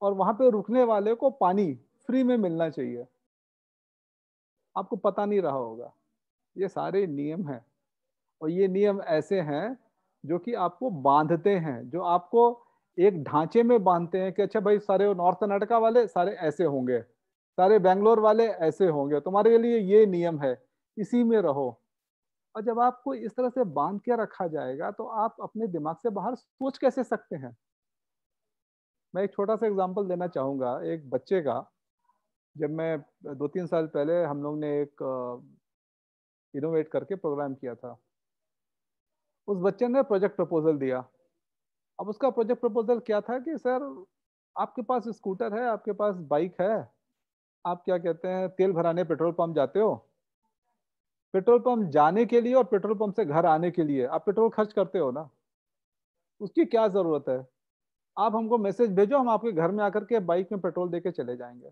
और वहाँ पे रुकने वाले को पानी फ्री में मिलना चाहिए। आपको पता नहीं रहा होगा। ये सारे नियम हैं और ये नियम ऐसे हैं जो कि आपको बांधते हैं, जो आपको एक ढांचे में बांधते हैं कि अच्छा भाई सारे नॉर्थ कर्नाटका वाले सारे ऐसे होंगे, सारे बेंगलोर वाले ऐसे होंगे। तुम्हारे लिए ये नियम है, इसी में रहो। और जब आपको इस तरह से बाँध के रखा जाएगा तो आप अपने दिमाग से बाहर सोच कैसे सकते हैं? मैं एक छोटा सा एग्ज़ाम्पल देना चाहूँगा, एक बच्चे का। जब मैं दो तीन साल पहले हम लोग ने एक इनोवेट करके प्रोग्राम किया था, उस बच्चे ने प्रोजेक्ट प्रपोजल दिया। अब उसका प्रोजेक्ट प्रपोजल क्या था कि, सर, आपके पास स्कूटर है, आपके पास बाइक है, आप क्या कहते हैं, तेल भराने पेट्रोल पंप जाते हो? पेट्रोल पंप जाने के लिए और पेट्रोल पंप से घर आने के लिए, आप पेट्रोल खर्च करते हो ना? उसकी क्या ज़रूरत है? आप हमको मैसेज भेजो, हम आपके घर में आकर के बाइक में पेट्रोल देके चले जाएँगे।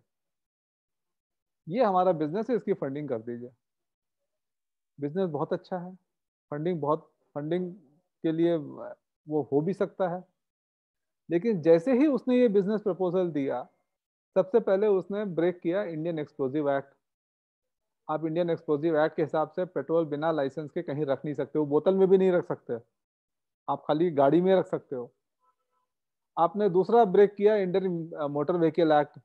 ये हमारा बिज़नेस है, इसकी फंडिंग कर दीजिए। बिज़नेस बहुत अच्छा है। फंडिंग बहुत फंडिंग के लिए वो हो भी सकता है। लेकिन जैसे ही उसने ये बिज़नेस प्रपोजल दिया, सबसे पहले उसने ब्रेक किया इंडियन एक्सप्लोजिव एक्ट आप इंडियन एक्सप्लोजिव एक्ट के हिसाब से पेट्रोल बिना लाइसेंस के कहीं रख नहीं सकते हो। बोतल में भी नहीं रख सकते। आप खाली गाड़ी में रख सकते हो। आपने दूसरा ब्रेक किया इंडियन मोटर व्हीकल एक्ट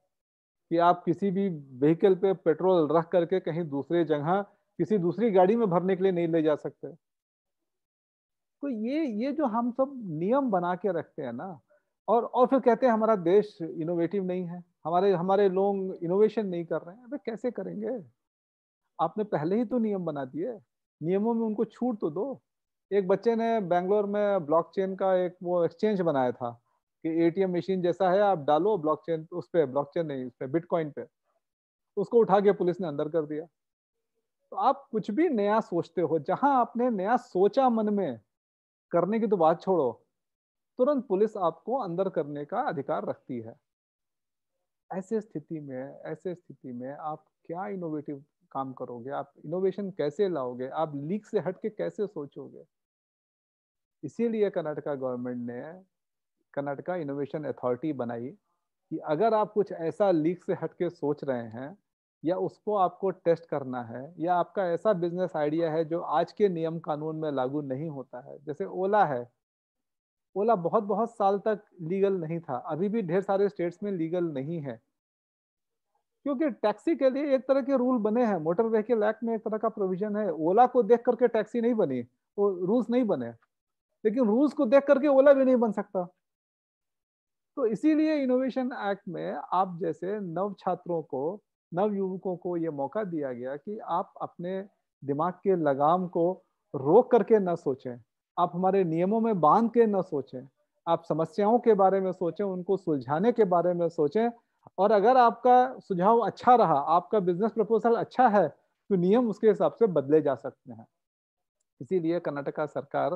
कि आप किसी भी व्हीकल पे पेट्रोल रख करके कहीं दूसरे जगह किसी दूसरी गाड़ी में भरने के लिए नहीं ले जा सकते। तो ये ये जो हम सब नियम बना के रखते हैं ना, और और फिर कहते हैं हमारा देश इनोवेटिव नहीं है, हमारे हमारे लोग इनोवेशन नहीं कर रहे हैं। अबे कैसे करेंगे? आपने पहले ही तो नियम बना दिए। नियमों में उनको छूट तो दो। एक बच्चे ने बैंगलोर में ब्लॉकचेन का एक वो एक्सचेंज बनाया था। कि एटीएम मशीन जैसा है, आप डालो ब्लॉकचेन उस पर ब्लॉकचेन नहीं, उस पर बिटकॉइन पे। उसको उठा के पुलिस ने अंदर कर दिया। तो आप कुछ भी नया सोचते हो, जहाँ आपने नया सोचा मन में, करने की तो बात छोड़ो, तुरंत पुलिस आपको अंदर करने का अधिकार रखती है। ऐसे स्थिति में, ऐसे स्थिति में आप क्या इनोवेटिव काम करोगे? आप इनोवेशन कैसे लाओगे? आप लीक से हट के कैसे सोचोगे? इसीलिए कर्नाटका गवर्नमेंट ने कर्नाटका इनोवेशन अथॉरिटी बनाई कि अगर आप कुछ ऐसा लीक से हट के सोच रहे हैं या उसको आपको टेस्ट करना है या आपका ऐसा बिज़नेस आइडिया है जो आज के नियम कानून में लागू नहीं होता है, जैसे ओला है। ओला बहुत बहुत साल तक लीगल नहीं था, अभी भी ढेर सारे स्टेट्स में लीगल नहीं है। क्योंकि टैक्सी के लिए एक तरह के रूल बने हैं मोटर व्हीकल एक्ट में एक तरह का प्रोविज़न है। ओला को देख करके टैक्सी नहीं बनी, वो रूल्स नहीं बने। लेकिन रूल्स को देख करके ओला भी नहीं बन सकता। तो इसीलिए इनोवेशन एक्ट में आप जैसे नव छात्रों को, नव युवकों को ये मौका दिया गया कि आप अपने दिमाग के लगाम को रोक करके न सोचें। आप हमारे नियमों में बाँध के न सोचें। आप समस्याओं के बारे में सोचें, उनको सुलझाने के बारे में सोचें। और अगर आपका सुझाव अच्छा रहा, आपका बिज़नेस प्रपोजल अच्छा है तो नियम उसके हिसाब से बदले जा सकते हैं। इसीलिए कर्नाटका सरकार,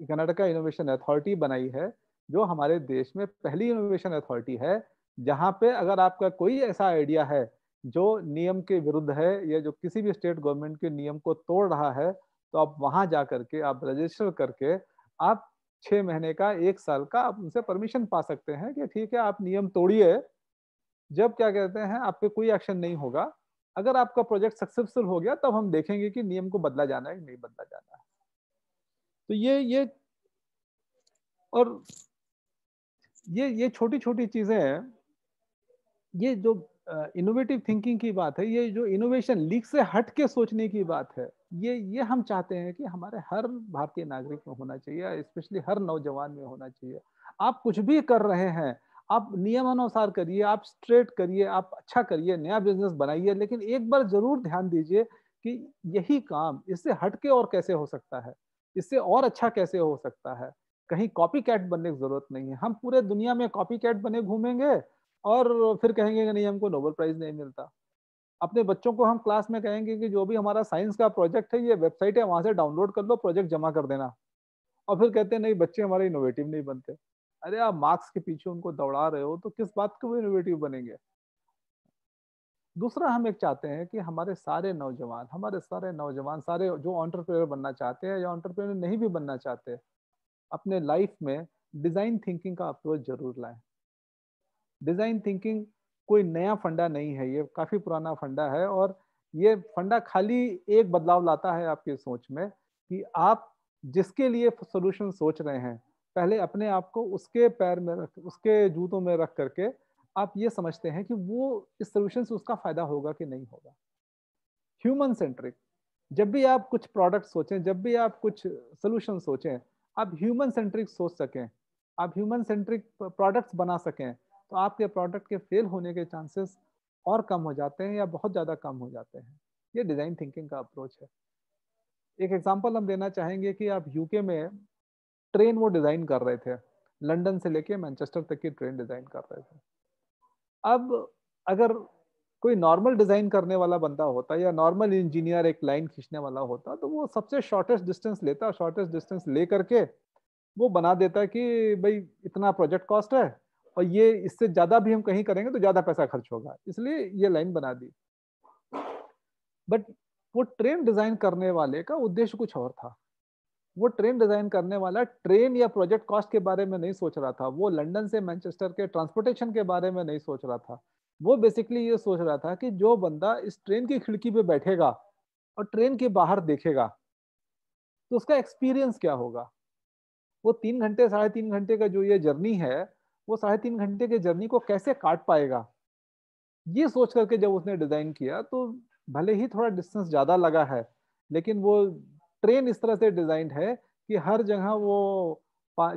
कर्नाटका इनोवेशन अथॉरिटी बनाई है। जो हमारे देश में पहली इनोवेशन अथॉरिटी है, जहाँ पे अगर आपका कोई ऐसा आइडिया है जो नियम के विरुद्ध है या जो किसी भी स्टेट गवर्नमेंट के नियम को तोड़ रहा है तो आप वहाँ जा करके, आप रजिस्टर करके, आप छह महीने का, एक साल का आप उनसे परमिशन पा सकते हैं कि ठीक है, आप नियम तोड़िए। जब क्या कहते हैं, आप पे कोई एक्शन नहीं होगा। अगर आपका प्रोजेक्ट सक्सेसफुल हो गया, तब हम देखेंगे कि नियम को बदला जाना है कि नहीं बदला जाना है। तो ये ये और ये ये छोटी छोटी चीज़ें हैं। ये जो इनोवेटिव थिंकिंग की बात है, ये जो इनोवेशन लीक से हट के सोचने की बात है, ये ये हम चाहते हैं कि हमारे हर भारतीय नागरिक में होना चाहिए स्पेशली हर नौजवान में होना चाहिए। आप कुछ भी कर रहे हैं, आप नियमानुसार करिए, आप स्ट्रेट करिए, आप अच्छा करिए, नया बिज़नेस बनाइए, लेकिन एक बार ज़रूर ध्यान दीजिए कि यही काम इससे हटके और कैसे हो सकता है, इससे और अच्छा कैसे हो सकता है। कहीं कॉपी कैट बनने की ज़रूरत नहीं है। हम पूरे दुनिया में कॉपी कैट बने घूमेंगे और फिर कहेंगे कि नहीं, हमको नोबल प्राइज नहीं मिलता। अपने बच्चों को हम क्लास में कहेंगे कि जो भी हमारा साइंस का प्रोजेक्ट है, ये वेबसाइट है, वहाँ से डाउनलोड कर लो प्रोजेक्ट जमा कर देना। और फिर कहते हैं, नहीं, बच्चे हमारे इनोवेटिव नहीं बनते। अरे, आप मार्क्स के पीछे उनको दौड़ा रहे हो तो किस बात के वो इनोवेटिव बनेंगे? दूसरा, हम एक चाहते हैं कि हमारे सारे नौजवान, हमारे सारे नौजवान, सारे जो ऑन्टरप्रेनर बनना चाहते हैं या ऑन्टरप्रेनर नहीं भी बनना चाहते अपने लाइफ में डिज़ाइन थिंकिंग का अप्रोच ज़रूर लाएँ। डिज़ाइन थिंकिंग कोई नया फंडा नहीं है, ये काफ़ी पुराना फंडा है और ये फंडा खाली एक बदलाव लाता है आपकी सोच में कि आप जिसके लिए सोल्यूशन सोच रहे हैं, पहले अपने आप को उसके पैर में रख, उसके जूतों में रख करके आप ये समझते हैं कि वो इस सोल्यूशन से उसका फ़ायदा होगा कि नहीं होगा। ह्यूमन सेंट्रिक जब भी आप कुछ प्रोडक्ट सोचें, जब भी आप कुछ सोल्यूशन सोचें आप ह्यूमन सेंट्रिक सोच सकें, आप ह्यूमन सेंट्रिक प्रोडक्ट्स बना सकें तो आपके प्रोडक्ट के फेल होने के चांसेस और कम हो जाते हैं या बहुत ज़्यादा कम हो जाते हैं। ये डिज़ाइन थिंकिंग का अप्रोच है। एक एग्जांपल हम देना चाहेंगे कि आप यूके में ट्रेन वो डिज़ाइन कर रहे थे। लंदन से लेके मैनचेस्टर तक की ट्रेन डिज़ाइन कर रहे थे। अब अगर कोई नॉर्मल डिज़ाइन करने वाला बंदा होता या नॉर्मल इंजीनियर एक लाइन खींचने वाला होता तो वो सबसे शॉर्टेस्ट डिस्टेंस लेता शॉर्टेस्ट डिस्टेंस ले करके वो बना देता कि भाई इतना प्रोजेक्ट कॉस्ट है और ये इससे ज़्यादा भी हम कहीं करेंगे तो ज़्यादा पैसा खर्च होगा। इसलिए ये लाइन बना दी। बट वो ट्रेन डिज़ाइन करने वाले का उद्देश्य कुछ और था। वो ट्रेन डिज़ाइन करने वाला ट्रेन या प्रोजेक्ट कॉस्ट के बारे में नहीं सोच रहा था। वो लंदन से, मैनचेस्टर के ट्रांसपोर्टेशन के बारे में नहीं सोच रहा था। वो बेसिकली ये सोच रहा था कि जो बंदा इस ट्रेन की खिड़की पे बैठेगा और ट्रेन के बाहर देखेगा तो उसका एक्सपीरियंस क्या होगा? वो तीन घंटे, साढ़े तीन घंटे का जो ये जर्नी है, वो साढ़े तीन घंटे के जर्नी को कैसे काट पाएगा? ये सोच करके जब उसने डिज़ाइन किया तो भले ही थोड़ा डिस्टेंस ज़्यादा लगा है, लेकिन वो ट्रेन इस तरह से डिज़ाइन है कि हर जगह वो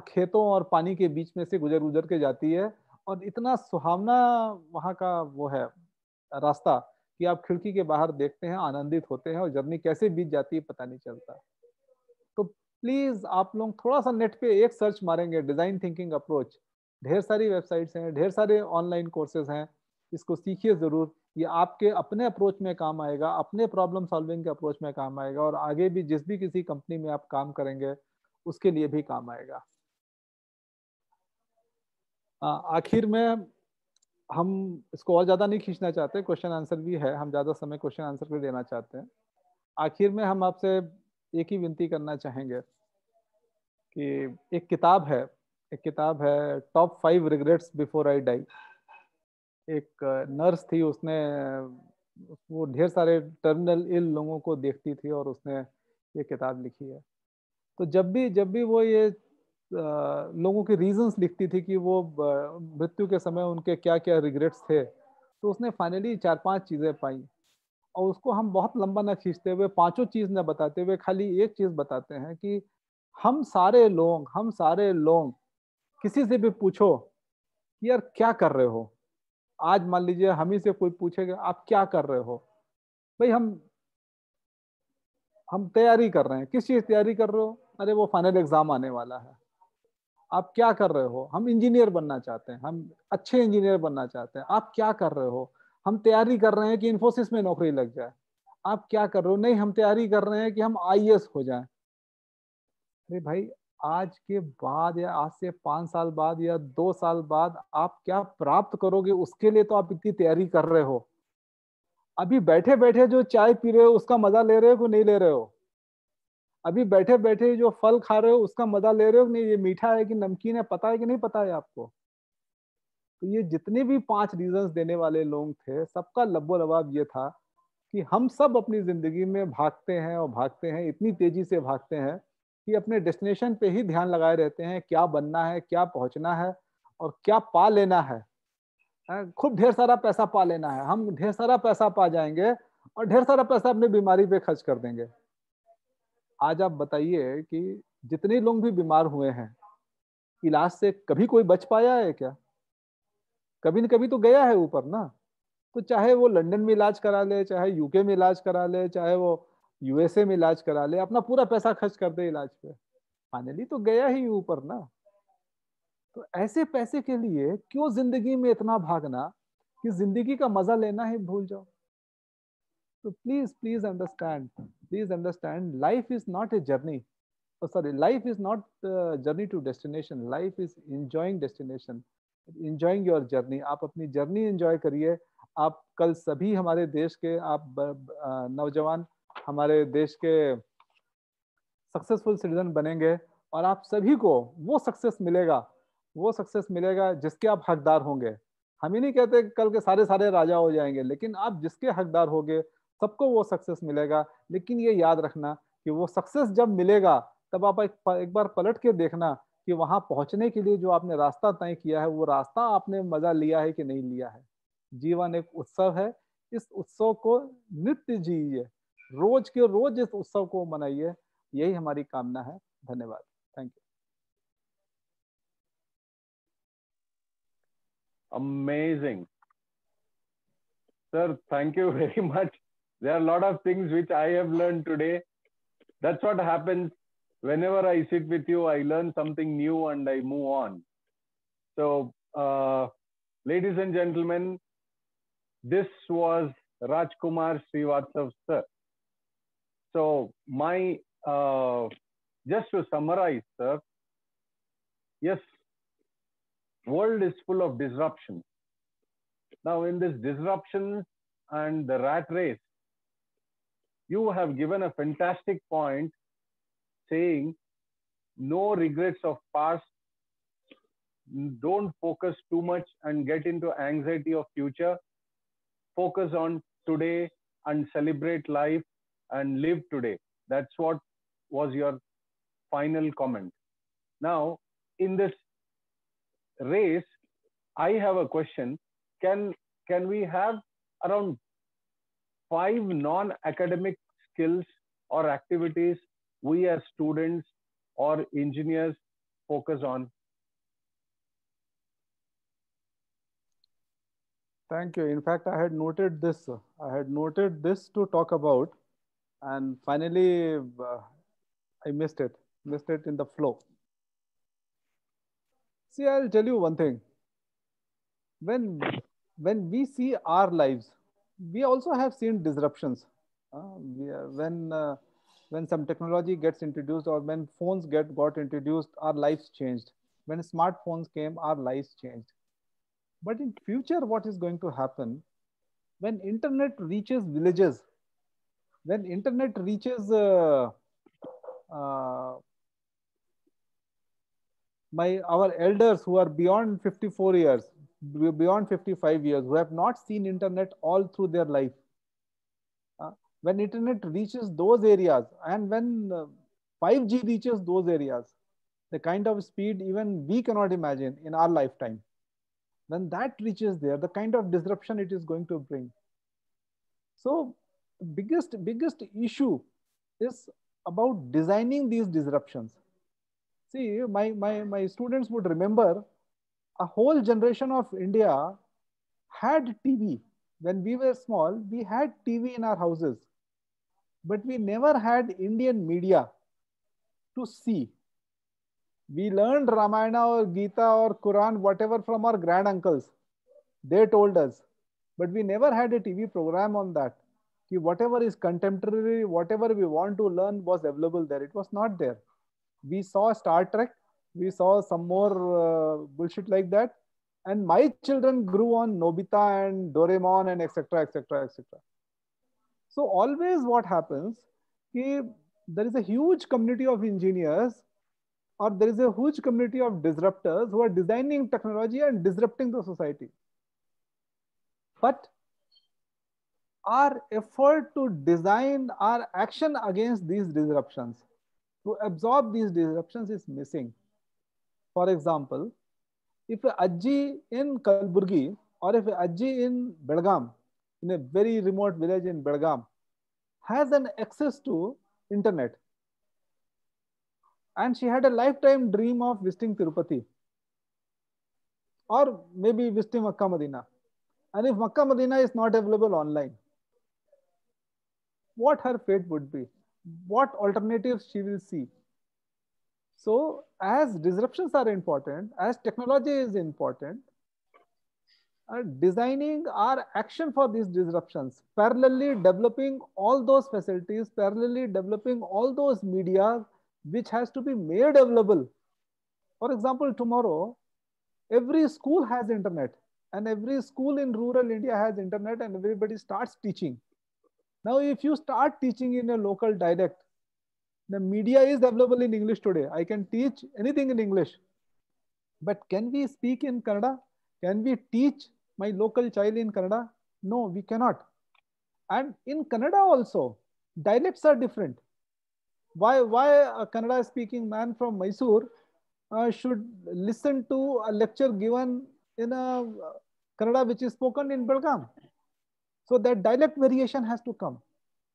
खेतों और पानी के बीच में से गुजर गुजर के जाती है और इतना सुहावना वहाँ का वो है, रास्ता कि आप खिड़की के बाहर देखते हैं, आनंदित होते हैं और जर्नी कैसे बीत जाती है पता नहीं चलता। तो प्लीज़ आप लोग थोड़ा सा नेट पे एक सर्च मारेंगे डिज़ाइन थिंकिंग अप्रोच ढेर सारी वेबसाइट्स हैं, ढेर सारे ऑनलाइन कोर्सेज हैं, इसको सीखिए ज़रूर। ये आपके अपने अप्रोच में काम आएगा, अपने प्रॉब्लम सॉल्विंग के अप्रोच में काम आएगा और आगे भी जिस भी किसी कंपनी में आप काम करेंगे, उसके लिए भी काम आएगा। आखिर में हम इसको और ज़्यादा नहीं खींचना चाहते क्वेश्चन आंसर भी है, हम ज़्यादा समय क्वेश्चन आंसर पे देना चाहते हैं। आखिर में हम आपसे एक ही विनती करना चाहेंगे कि एक किताब है, एक किताब है top five regrets before I die एक नर्स थी, उसने, वो ढेर सारे टर्मिनल इल लोगों को देखती थी और उसने ये किताब लिखी है। तो जब भी जब भी वो ये लोगों के रीजंस लिखती थी कि वो मृत्यु के समय उनके क्या क्या रिग्रेट्स थे। तो उसने फाइनली चार पाँच चीज़ें पाई और उसको हम बहुत लंबा ना खींचते हुए, पाँचों चीज़ न बताते हुए, खाली एक चीज़ बताते हैं कि हम सारे लोग, हम सारे लोग किसी से भी पूछो कि यार क्या कर रहे हो? आज मान लीजिए हम ही से कोई पूछेगा, आप क्या कर रहे हो? भाई हम हम तैयारी कर रहे हैं। किस चीज़ तैयारी कर रहे हो? अरे वो फाइनल एग्ज़ाम आने वाला है। आप क्या कर रहे हो? हम इंजीनियर बनना चाहते हैं, हम अच्छे इंजीनियर बनना चाहते हैं। आप क्या कर रहे हो? हम तैयारी कर रहे हैं कि इन्फोसिस में नौकरी लग जाए। आप क्या कर रहे हो? नहीं, हम तैयारी कर रहे हैं कि हम आई हो जाए। अरे भाई, आज के बाद या आज से पाँच साल बाद या दो साल बाद आप क्या प्राप्त करोगे? उसके लिए तो आप इतनी तैयारी कर रहे हो। अभी बैठे बैठे जो चाय पी रहे हो, उसका मज़ा ले रहे हो कि नहीं ले रहे हो? अभी बैठे बैठे जो फल खा रहे हो, उसका मज़ा ले रहे हो? नहीं, ये मीठा है कि नमकीन है, पता है कि नहीं पता है आपको? तो ये जितने भी पाँच रीजन देने वाले लोग थे, सबका लब्बो लबाब ये था कि हम सब अपनी ज़िंदगी में भागते हैं और भागते हैं, इतनी तेज़ी से भागते हैं कि अपने डेस्टिनेशन पे ही ध्यान लगाए रहते हैं, क्या बनना है, क्या पहुँचना है और क्या पा लेना है। खूब ढेर सारा पैसा पा लेना है। हम ढेर सारा पैसा पा जाएँगे और ढेर सारा पैसा अपनी बीमारी पे खर्च कर देंगे। आज आप बताइए कि जितने लोग भी बीमार हुए हैं, इलाज से कभी कोई बच पाया है क्या? कभी न कभी तो गया है ऊपर ना। तो चाहे वो लंदन में इलाज करा ले, चाहे यूके में इलाज करा ले, चाहे वो यूएसए में इलाज करा ले, अपना पूरा पैसा खर्च कर दे इलाज पे। फाइनली तो गया ही ऊपर ना। तो ऐसे पैसे के लिए क्यों ज़िंदगी में इतना भागना कि ज़िंदगी का मज़ा लेना ही भूल जाओ? तो please please understand please understand life is not a journey sorry life is not journey to destination life is enjoying destination enjoying your journey आप अपनी जर्नी एंजॉय करिए। आप कल सभी हमारे देश के, आप नौजवान हमारे देश के सक्सेसफुल सिटीजन बनेंगे और आप सभी को वो सक्सेस मिलेगा। वो सक्सेस मिलेगा जिसके आप हकदार होंगे। हम ही नहीं कहते कल के सारे सारे राजा हो जाएँगे, लेकिन आप जिसके हकदार होंगे सबको वो सक्सेस मिलेगा। लेकिन ये याद रखना कि वो सक्सेस जब मिलेगा तब आप एक, एक बार पलट के देखना कि वहाँ पहुँचने के लिए जो आपने रास्ता तय किया है वो रास्ता आपने मज़ा लिया है कि नहीं लिया है? जीवन एक उत्सव है। इस उत्सव को नित्य जीजिए रोज के रोज इस उत्सव को मनाइए। यही हमारी कामना है। धन्यवाद। Thank you amazing. Sir thank you very much. There are a lot of things which i have learned today. That's what happens whenever i sit with you i learn something new and i move on. So uh, ladies and gentlemen this was rajkumar srivastav sir. So my, uh, just to summarize, sir, yes, world is full of disruption. Now in this disruption and the rat race, you have given a fantastic point saying no regrets of past. Don't focus too much and get into anxiety of future. Focus on today and celebrate life and live today. That's what was your final comment. Now in this race i have a question. Can can we have around five non academic skills or activities we as students or engineers focus on Thank you. In fact, I had noted this. I had noted this to talk about, and finally, uh, I missed it. Missed it in the flow. See, I'll tell you one thing. When when we see our lives, we also have seen disruptions. Uh, when uh, when some technology gets introduced or when phones get got introduced, our lives changed. When smartphones came, our lives changed but in future, what is going to happen when internet reaches villages, when internet reaches uh, uh, my our elders who are beyond 54 years, beyond 55 years, who have not seen internet all through their life. Uh, when internet reaches those areas and when 5G reaches those areas, the kind of speed even we cannot imagine in our lifetime when that reaches there, the kind of disruption it is going to bring. So biggest, biggest issue is about designing these disruptions. See, my, my, my students would remember a whole generation of India had TV. When we were small, we had TV in our houses, but we never had Indian media to see we learned Ramayana or Gita or Quran, whatever from our grand uncles. They told us. But we never had a TV program on that. Whatever is contemporary, whatever we want to learn was available there. It was not there. We saw Star Trek. We saw some more uh, bullshit like that. And my children grew on Nobita and Doraemon and etc. etc. etc. So always what happens, there is a huge community of engineers or there is a huge community of disruptors who are designing technology and disrupting the society. But our effort to design our action against these disruptions, to absorb these disruptions is missing. For example, if a Ajji in Kalburgi or if a Ajji in Belgaum, in a very remote village in Belgaum, has an access to internet, and she had a lifetime dream of visiting Tirupati or maybe visiting Makkah Medina. And if Makkah Medina is not available online, what her fate would be, what alternatives she will see. So as disruptions are important, as technology is important, uh, designing our action for these disruptions, parallelly developing all those facilities, parallelly developing all those media which has to be made available. For example, tomorrow, every school has internet and every school in rural India has internet and everybody starts teaching. Now, if you start teaching in a local dialect, the media is available in English today. I can teach anything in English. But can we speak in Kannada? Can we teach my local child in Kannada? No, we cannot. And in Kannada also, dialects are different why why a Kannada speaking man from Mysore uh, should listen to a lecture given in a uh, Kannada which is spoken in Belgaum. So that dialect variation has to come.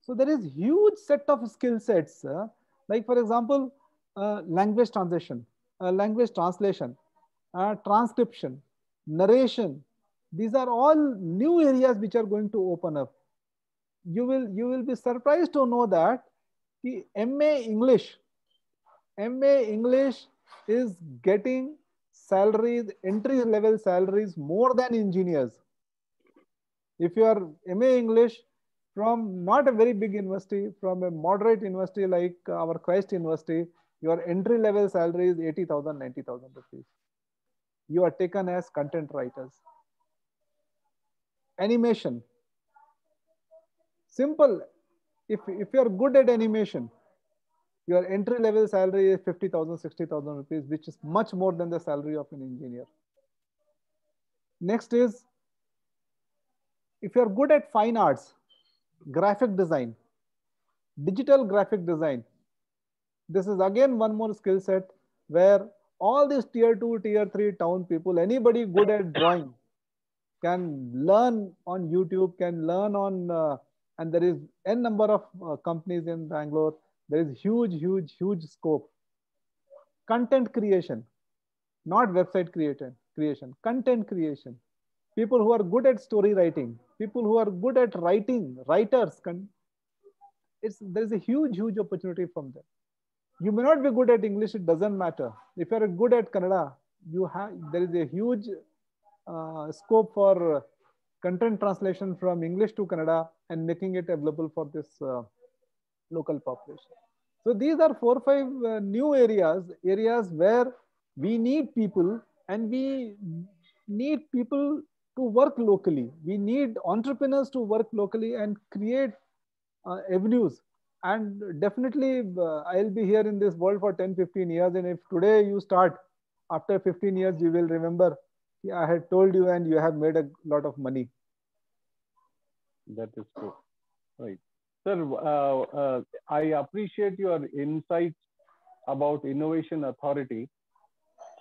So there is huge set of skill sets, uh, like for example, uh, language translation, uh, language translation, uh, transcription, narration. These are all new areas which are going to open up. You will you will be surprised to know that the MA English, MA English is getting salaries, entry level salaries more than engineers. If you are MA English from not a very big university, from a moderate university like uh, our Christ University, your entry level salary is 80,000, 90,000 rupees. You are taken as content writers. Animation. Simple if, if you're good at animation, your entry level salary is 50,000, 60,000 rupees, which is much more than the salary of an engineer. Next is if you're good at fine arts, graphic design, digital graphic design, this is again one more skill set where all these tier two, tier three town people, anybody good at drawing can learn on YouTube, can learn on, uh, and there is n number of uh, companies in Bangalore. There is huge, huge, huge scope. Content creation, not website creation, creation, content creation. People who are good at story writing, people who are good at writing, writers, can, it's, there is a huge, huge opportunity from there. You may not be good at english it doesn't matter. If you're good at kannada you have there is a huge uh, scope for content translation from english to kannada and making it available for this uh, local population. So these are four or five uh, new areas areas where we need people and we need people to work locally. We need entrepreneurs to work locally and create uh, avenues. And definitely uh, i'll be here in this world for 10 15 years. And if today you start after 15 years you will remember i had told you and you have made a lot of money. That is true. Right. Sir uh, uh, i appreciate your insights about innovation authority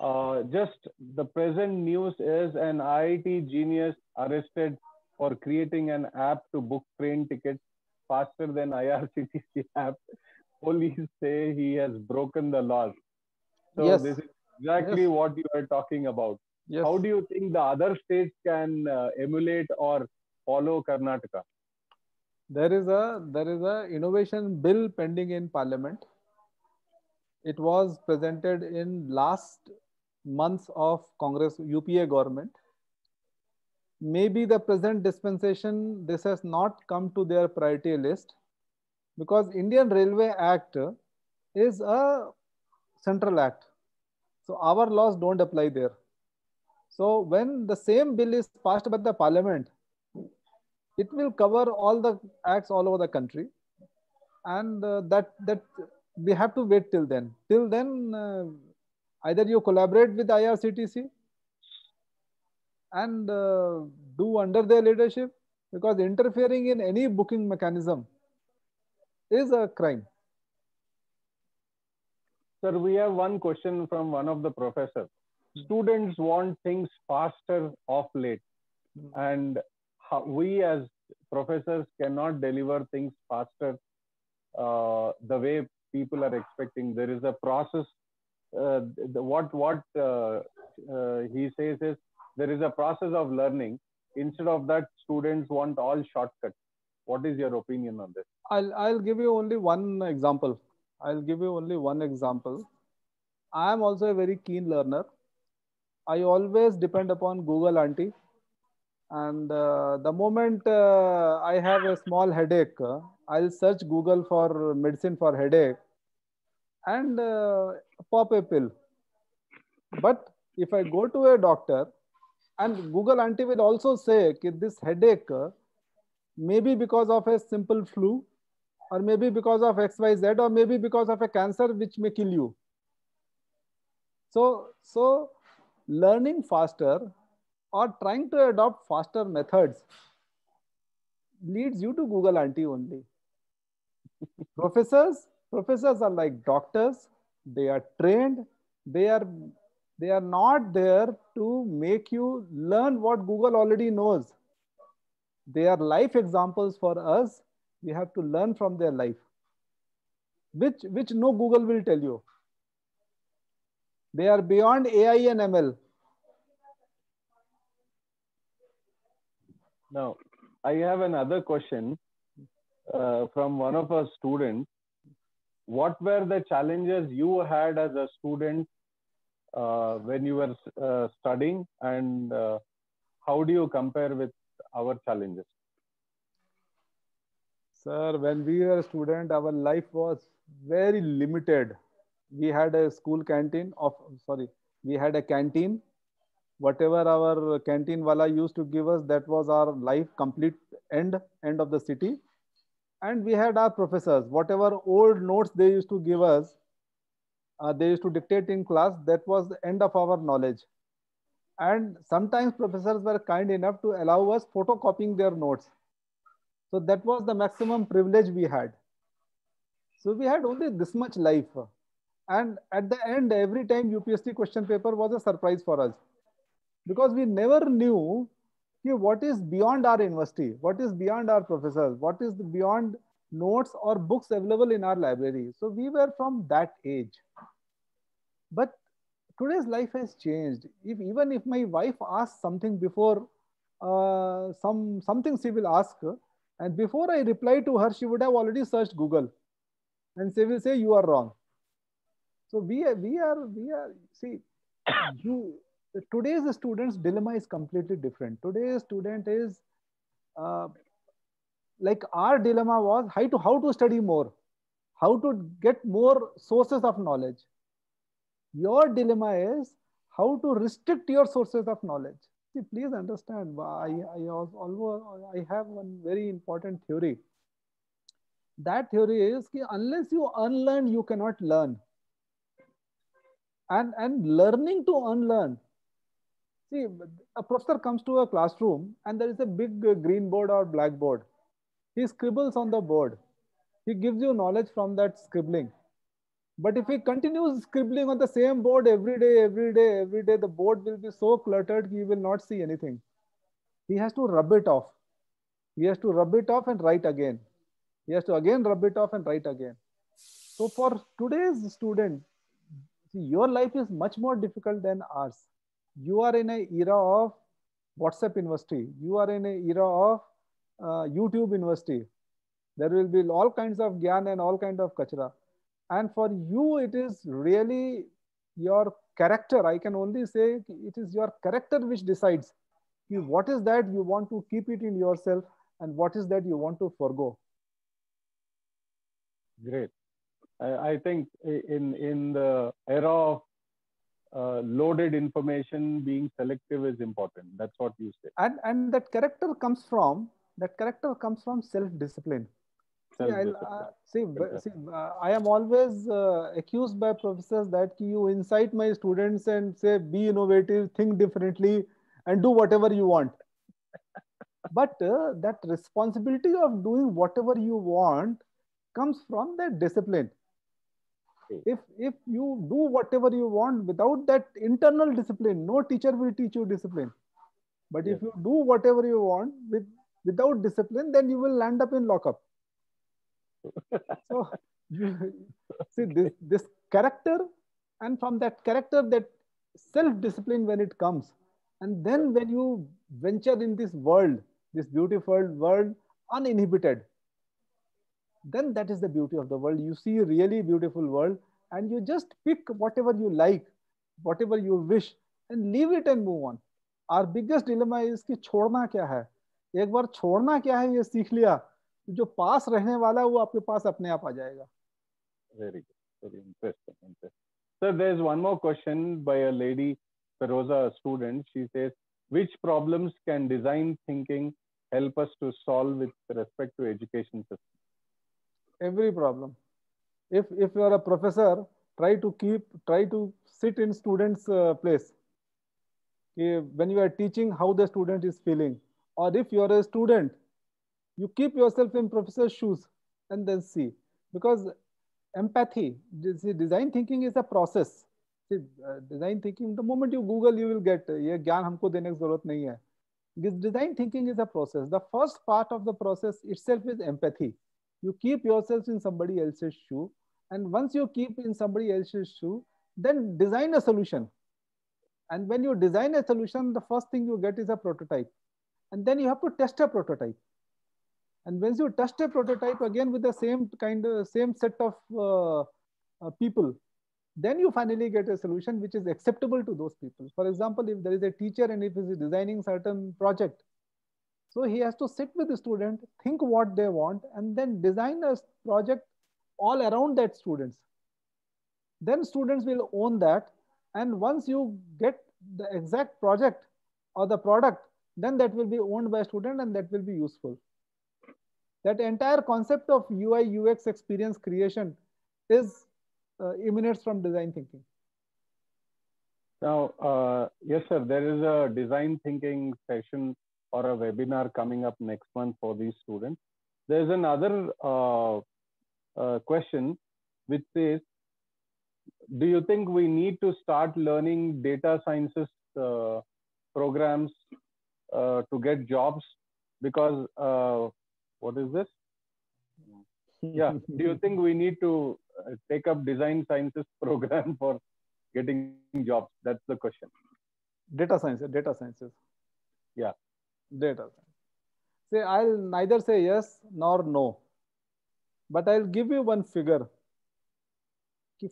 uh, just the present news is an iit genius arrested for creating an app to book train tickets faster than IRCTC app. Police say he has broken the laws. So Yes. this is exactly Yes. what you are talking about. yes How do you think the other states can uh, emulate or follow Karnataka? there is a there is a innovation bill pending in parliament it was presented in last months of congress upa government maybe the present dispensation this has not come to their priority list because indian railway act is a central act. So our laws don't apply there. So when the same bill is passed by the parliament it will cover all the acts all over the country. And uh, that that we have to wait till then. Till then uh, either you collaborate with irctc and uh, do under their leadership because interfering in any booking mechanism is a crime Sir, we have one question from one of the professors. Students want things faster of late, and how we as professors cannot deliver things faster uh, the way people are expecting. There is a process. Uh, the, what what uh, uh, he says is there is a process of learning. Instead of that, students want all shortcuts. What is your opinion on this? I'll, I'll give you only one example. I'll give you only one example. I am also a very keen learner. I always depend upon Google Auntie. And uh, the moment uh, I have a small headache, uh, I'll search Google for medicine for headache and uh, pop a pill. But if I go to a doctor, and Google Auntie will also say that this headache maybe because of a simple flu or maybe because of xyz or maybe because of a cancer which may kill you so so learning faster or trying to adopt faster methods leads you to google auntie only professors professors are like doctors. They are trained. They are they are not there to make you learn what google already knows. They are life examples for us. We have to learn from their life which which no google will tell you. They are beyond ai and ml Now, I have another question uh, from one of our students. What were the challenges you had as a student uh, when you were uh, studying, and uh, how do you compare with our challenges? sir when we were a student our life was very limited. We had a school canteen of sorry we had a canteen. Whatever our canteen wala used to give us that was our life complete end end of the city and we had our professors. Whatever old notes they used to give us uh, they used to dictate in class that was the end of our knowledge. And sometimes professors were kind enough to allow us photocopying their notes. So that was the maximum privilege we had. So we had only this much life. And at the end every time upsc question paper was a surprise for us. Because we never knew what is beyond our university, what is beyond our professors, what is beyond notes or books available in our library. So we were from that age. But today's life has changed. If even if my wife asks something before uh, some something she will ask, and before I reply to her, she would have already searched Google, and she will say you are wrong. So we are, we are we are see you today's student's dilemma is completely different. Today's student is uh, like our dilemma was how to how to study more, how to get more sources of knowledge. Your dilemma is how to restrict your sources of knowledge. See, please understand. I I I have one very important theory. That theory is that unless you unlearn, you cannot learn. And and learning to unlearn See, a professor comes to a classroom and there is a big green board or blackboard. He scribbles on the board. He gives you knowledge from that scribbling. But if he continues scribbling on the same board every day, every day, every day, the board will be so cluttered he will not see anything. He has to rub it off. He has to rub it off and write again. He has to again rub it off and write again. So for today's student, see, your life is much more difficult than ours you are in an era of WhatsApp university. You are in an era of uh, YouTube university. There will be all kinds of gyan and all kind of kachra. And for you, it is really your character. I can only say it is your character which decides what is that you want to keep it in yourself and what is that you want to forego. Great. I, I think in in the era of uh, loaded information being selective is important. That's what you say and and that character comes from that character comes from self discipline see, uh, see, see uh, i am always uh, accused by professors that you incite my students and say be innovative think differently and do whatever you want. But uh, that responsibility of doing whatever you want comes from that discipline if if you do whatever you want without that internal discipline no teacher will teach you discipline. But if you do whatever you want with without discipline then you will land up in lockup. So you, see this this character and from that character that self discipline when it comes. And then when you venture in this world this beautiful world uninhibited then that is the beauty of the world you see a really beautiful world and you just pick whatever you like whatever you wish and leave it and move on our biggest dilemma is कि छोड़ना क्या है एक बार छोड़ना क्या है ये सीख लिया जो पास रहने वाला है वो आपके पास अपने आप आ जाएगा very good very interesting interesting so there's one more question by a lady Feroza, a student she says which problems can design thinking help us to solve with respect to education system every problem if if you are a professor try to keep try to sit in students uh, place when you are teaching how the student is feeling or if you are a student you keep yourself in professor's shoes and then see because empathy design thinking is a process see, uh, design thinking the moment you google you will get ये ज्ञान हमको देने की जरूरत नहीं है this design thinking is a process the first part of the process itself is empathy you keep yourself in somebody else's shoe and once you keep in somebody else's shoe, then design a solution. And when you design a solution, the first thing you get is a prototype. And then you have to test a prototype. And once you test a prototype again with the same kind of same set of uh, uh, people, then you finally get a solution which is acceptable to those people. For example, if there is a teacher and if he is designing certain project, so he has to sit with the student, think what they want, and then design a project all around that students. Then students will own that. And once you get the exact project or the product, then that will be owned by student and that will be useful. that entire concept of ui ux experience creation is uh, emanates from design thinking now uh, yes sir there is a design thinking session or a webinar coming up next month for these students there's another uh, uh, question which says do you think we need to start learning data sciences uh, programs uh, to get jobs? Because uh, what is this? Yeah do you think we need to uh, take up design sciences program for getting jobs? That's the question. Data science data sciences. Yeah data say i'll neither say yes nor no but i'll give you one figure.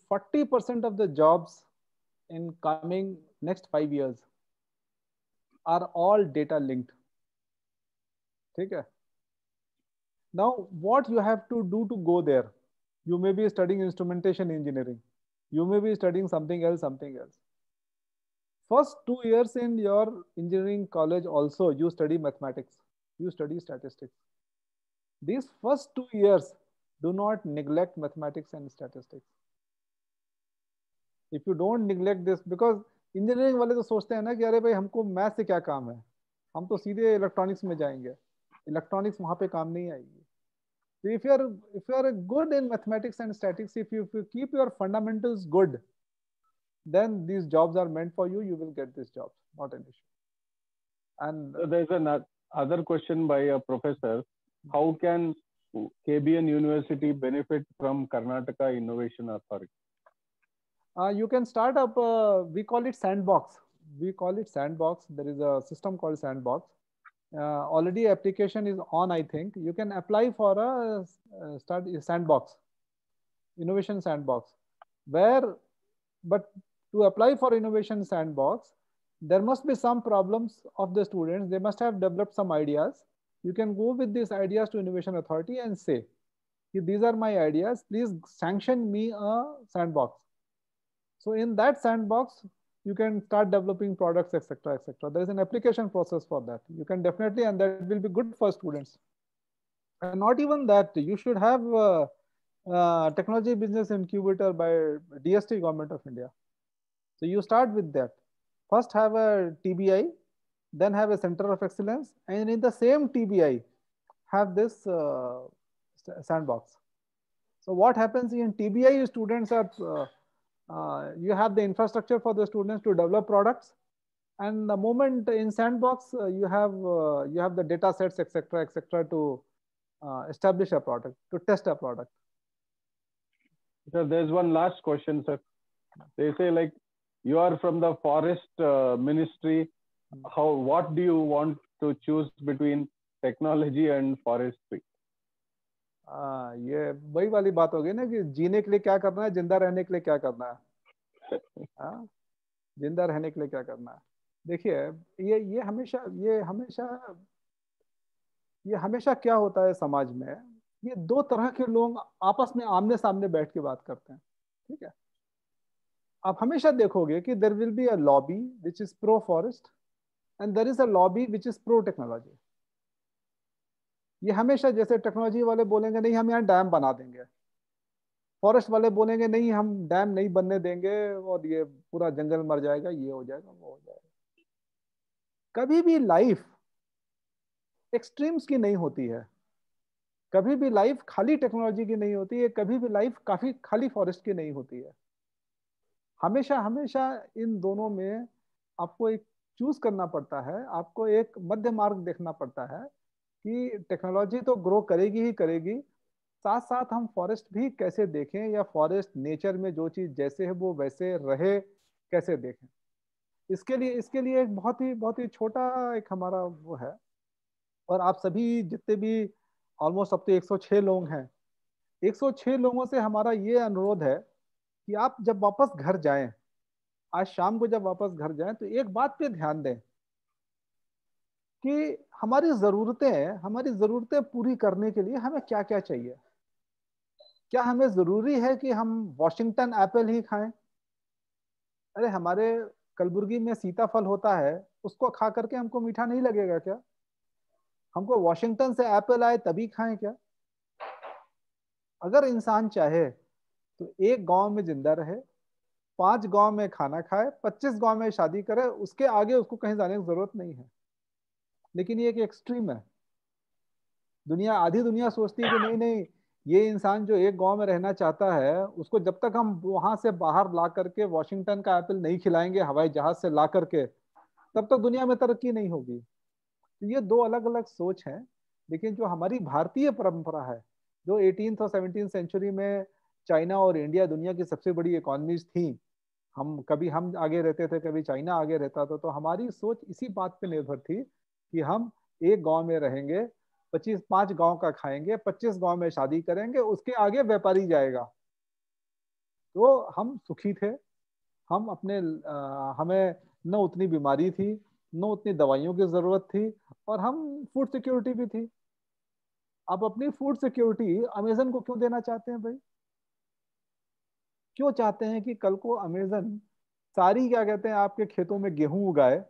40% of the jobs in coming next 5 years are all data linked. Okay now what you have to do to go there? You may be studying instrumentation engineering. You may be studying something else something else first two years in your engineering college also you study mathematics you study statistics these first two years do not neglect mathematics and statistics if you don't neglect this because engineering वाले तो सोचते हैं ना कि अरे भाई हमको math से क्या काम है हम तो सीधे इलेक्ट्रॉनिक्स में जाएँगे इलेक्ट्रॉनिक्स वहाँ पे काम नहीं आएगी So if you are if you are good in mathematics and statistics, if you, if you keep your fundamentals good, then these jobs are meant for you. You will get these jobs, not an issue. And so there's another question by a professor. How can KBN University benefit from Karnataka Innovation Authority? Uh, you can start up. Uh, we call it sandbox. We call it sandbox. There is a system called sandbox uh, already application is on i think you can apply for a, a start sandbox innovation sandbox where but to apply for innovation sandbox there must be some problems of the students they must have developed some ideas you can go with these ideas to innovation authority and say these are my ideas please sanction me a sandbox so in that sandbox you can start developing products, etc., etc. There is an application process for that. You can definitely, and that will be good for students. And not even that, you should have a, a technology business incubator by DST government of India. So you start with that. First have a TBI, then have a center of excellence, and in the same TBI, have this uh, sandbox. So what happens in TBI, students are uh, uh, you have the infrastructure for the students to develop products and the moment in sandbox uh, you have uh, you have the data sets etc etc to uh, establish a product to test a product so there's one last question sir they say like you are from the forest uh, ministry. How what do you want to choose between technology and forestry? आ, ये वही वाली बात होगी ना कि जीने के लिए क्या करना है ज़िंदा रहने के लिए क्या करना है? आ, ज़िंदा रहने के लिए क्या करना है? देखिए ये ये हमेशा ये हमेशा ये हमेशा क्या होता है समाज में ये दो तरह के लोग आपस में आमने सामने बैठ के बात करते हैं ठीक है? आप हमेशा देखोगे कि there will be a lobby which is pro forest and there is a lobby which is pro technology ये हमेशा जैसे टेक्नोलॉजी वाले बोलेंगे, नहीं, हम यहाँ डैम बना देंगे. फॉरेस्ट वाले बोलेंगे, नहीं, हम डैम नहीं बनने देंगे और ये पूरा जंगल मर जाएगा, ये हो जाएगा, वो हो जाएगा. कभी भी लाइफ एक्सट्रीम्स की नहीं होती है। कभी भी लाइफ खाली टेक्नोलॉजी की नहीं होती है, कभी भी लाइफ काफ़ी खाली फॉरेस्ट की नहीं होती है। हमेशा हमेशा इन दोनों में आपको एक चूज़ करना पड़ता है। आपको एक मध्य मार्ग देखना पड़ता है कि टेक्नोलॉजी तो ग्रो करेगी ही करेगी। साथ साथ हम फॉरेस्ट भी कैसे देखें या फॉरेस्ट नेचर में जो चीज़ जैसे है वो वैसे रहे, कैसे देखें? इसके लिए इसके लिए एक बहुत ही बहुत ही छोटा एक हमारा वो है। और आप सभी जितने भी ऑलमोस्ट अब तो 106 लोग हैं। 106 लोगों से हमारा ये अनुरोध है कि आप जब वापस घर जाएँ, आज शाम को जब वापस घर जाएँ तो एक बात पे ध्यान दें कि हमारी ज़रूरतें हमारी ज़रूरतें पूरी करने के लिए हमें क्या क्या चाहिए? क्या हमें ज़रूरी है कि हम वॉशिंगटन एप्पल ही खाएँ? अरे, हमारे कलबुर्गी में सीताफल होता है, उसको खा करके हमको मीठा नहीं लगेगा क्या? हमको वॉशिंगटन से एप्पल आए तभी खाएँ क्या? अगर इंसान चाहे तो एक गाँव में ज़िंदा रहे, पाँच गाँव में खाना खाए, पच्चीस गाँव में शादी करे, उसके आगे उसको कहीं जाने की ज़रूरत नहीं है। लेकिन ये एक एक्सट्रीम है। दुनिया, आधी दुनिया सोचती है कि नहीं नहीं, ये इंसान जो एक गाँव में रहना चाहता है, उसको जब तक हम वहाँ से बाहर ला करके वॉशिंगटन का एप्पल नहीं खिलाएँगे, हवाई जहाज़ से ला करके, तब तक दुनिया में तरक्की नहीं होगी। तो ये दो अलग अलग सोच है, लेकिन जो हमारी भारतीय परंपरा है, जो एटीन और सेवनटीन सेंचुरी में चाइना और इंडिया दुनिया की सबसे बड़ी इकोनॉमीज थी। हम कभी हम आगे रहते थे कभी चाइना आगे रहता था तो हमारी सोच इसी बात पे निर्भर थी कि हम एक गाँव में रहेंगे पच्चीस पाँच गाँव का खाएँगे पच्चीस गाँव में शादी करेंगे उसके आगे व्यापारी जाएगा। तो हम सुखी थे। हम अपने आ, हमें न उतनी बीमारी थी न उतनी दवाइयों की ज़रूरत थी और हम फ़ूड सिक्योरिटी भी थी। आप अपनी फ़ूड सिक्योरिटी अमेजन को क्यों देना चाहते हैं भाई? क्यों चाहते हैं कि कल को अमेजन सारी क्या कहते हैं आपके खेतों में गेहूँ उगाए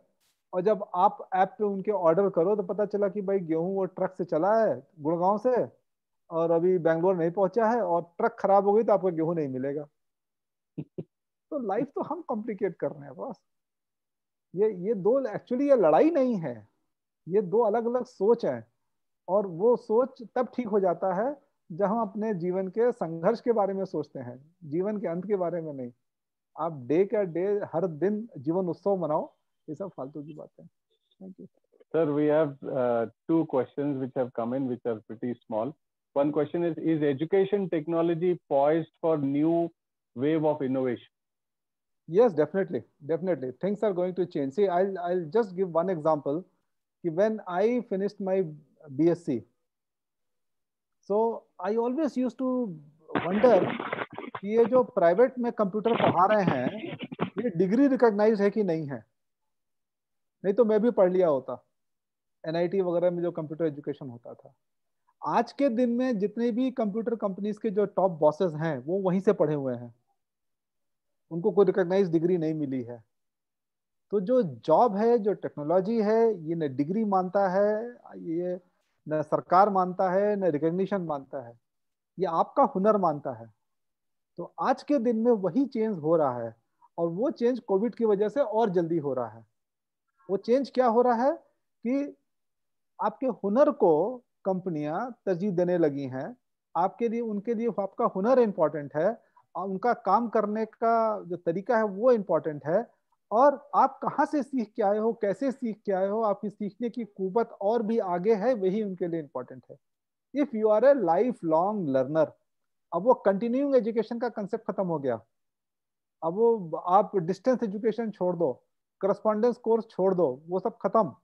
और जब आप ऐप पे उनके ऑर्डर करो तो पता चला कि भाई गेहूँ वो ट्रक से चला है गुड़गांव से और अभी बैंगलोर नहीं पहुँचा है और ट्रक खराब हो गई तो आपको गेहूँ नहीं मिलेगा। तो लाइफ तो हम कॉम्प्लिकेट कर रहे हैं बस ये ये दो एक्चुअली ये लड़ाई नहीं है। ये दो अलग अलग सोच है और वो सोच तब ठीक हो जाता है जब हम अपने जीवन के संघर्ष के बारे में सोचते हैं जीवन के अंत के बारे में नहीं आप डे का डे हर दिन जीवन उत्सव मनाओ ये सब फालतू की बात है। Sir we have two questions which have come in which are pretty small one question is is education technology poised for new wave of innovation yes definitely definitely things are going to change see I I just give one example कि when I finished my BSc so I always use to wonder कि ये जो private में computer पढ़ा रहे हैं, ये degree recognise है कि नहीं है? नहीं तो मैं भी पढ़ लिया होता। एनआईटी वगैरह में जो कंप्यूटर एजुकेशन होता था। आज के दिन में जितने भी कंप्यूटर कंपनीज़ के जो टॉप बॉसेस हैं, वो वहीं से पढ़े हुए हैं। उनको कोई रिकॉग्नाइज डिग्री नहीं मिली है। तो जो जॉब है, जो टेक्नोलॉजी है, ये न डिग्री मानता है, ये न सरकार मानता है, न रिकग्निशन मानता है, ये आपका हुनर मानता है। तो आज के दिन में वही चेंज हो रहा है और वो चेंज कोविड की वजह से और जल्दी हो रहा है। वो चेंज क्या हो रहा है कि आपके हुनर को कंपनियाँ तरजीह देने लगी हैं, आपके लिए, उनके लिए आपका हुनर इम्पोर्टेंट है उनका काम करने का जो तरीका है वो इम्पोर्टेंट है और आप कहाँ से सीख के आए हो? कैसे सीख के आए हो? आपकी सीखने की कुवत और भी आगे है, वही उनके लिए इम्पोर्टेंट है। If you are a life long learner अब वो कंटिन्यूइंग एजुकेशन का कंसेप्ट खत्म हो गया। अब वो, आप डिस्टेंस एजुकेशन छोड़ दो करस्पॉन्डेंस कोर्स छोड़ दो, वो सब खत्म।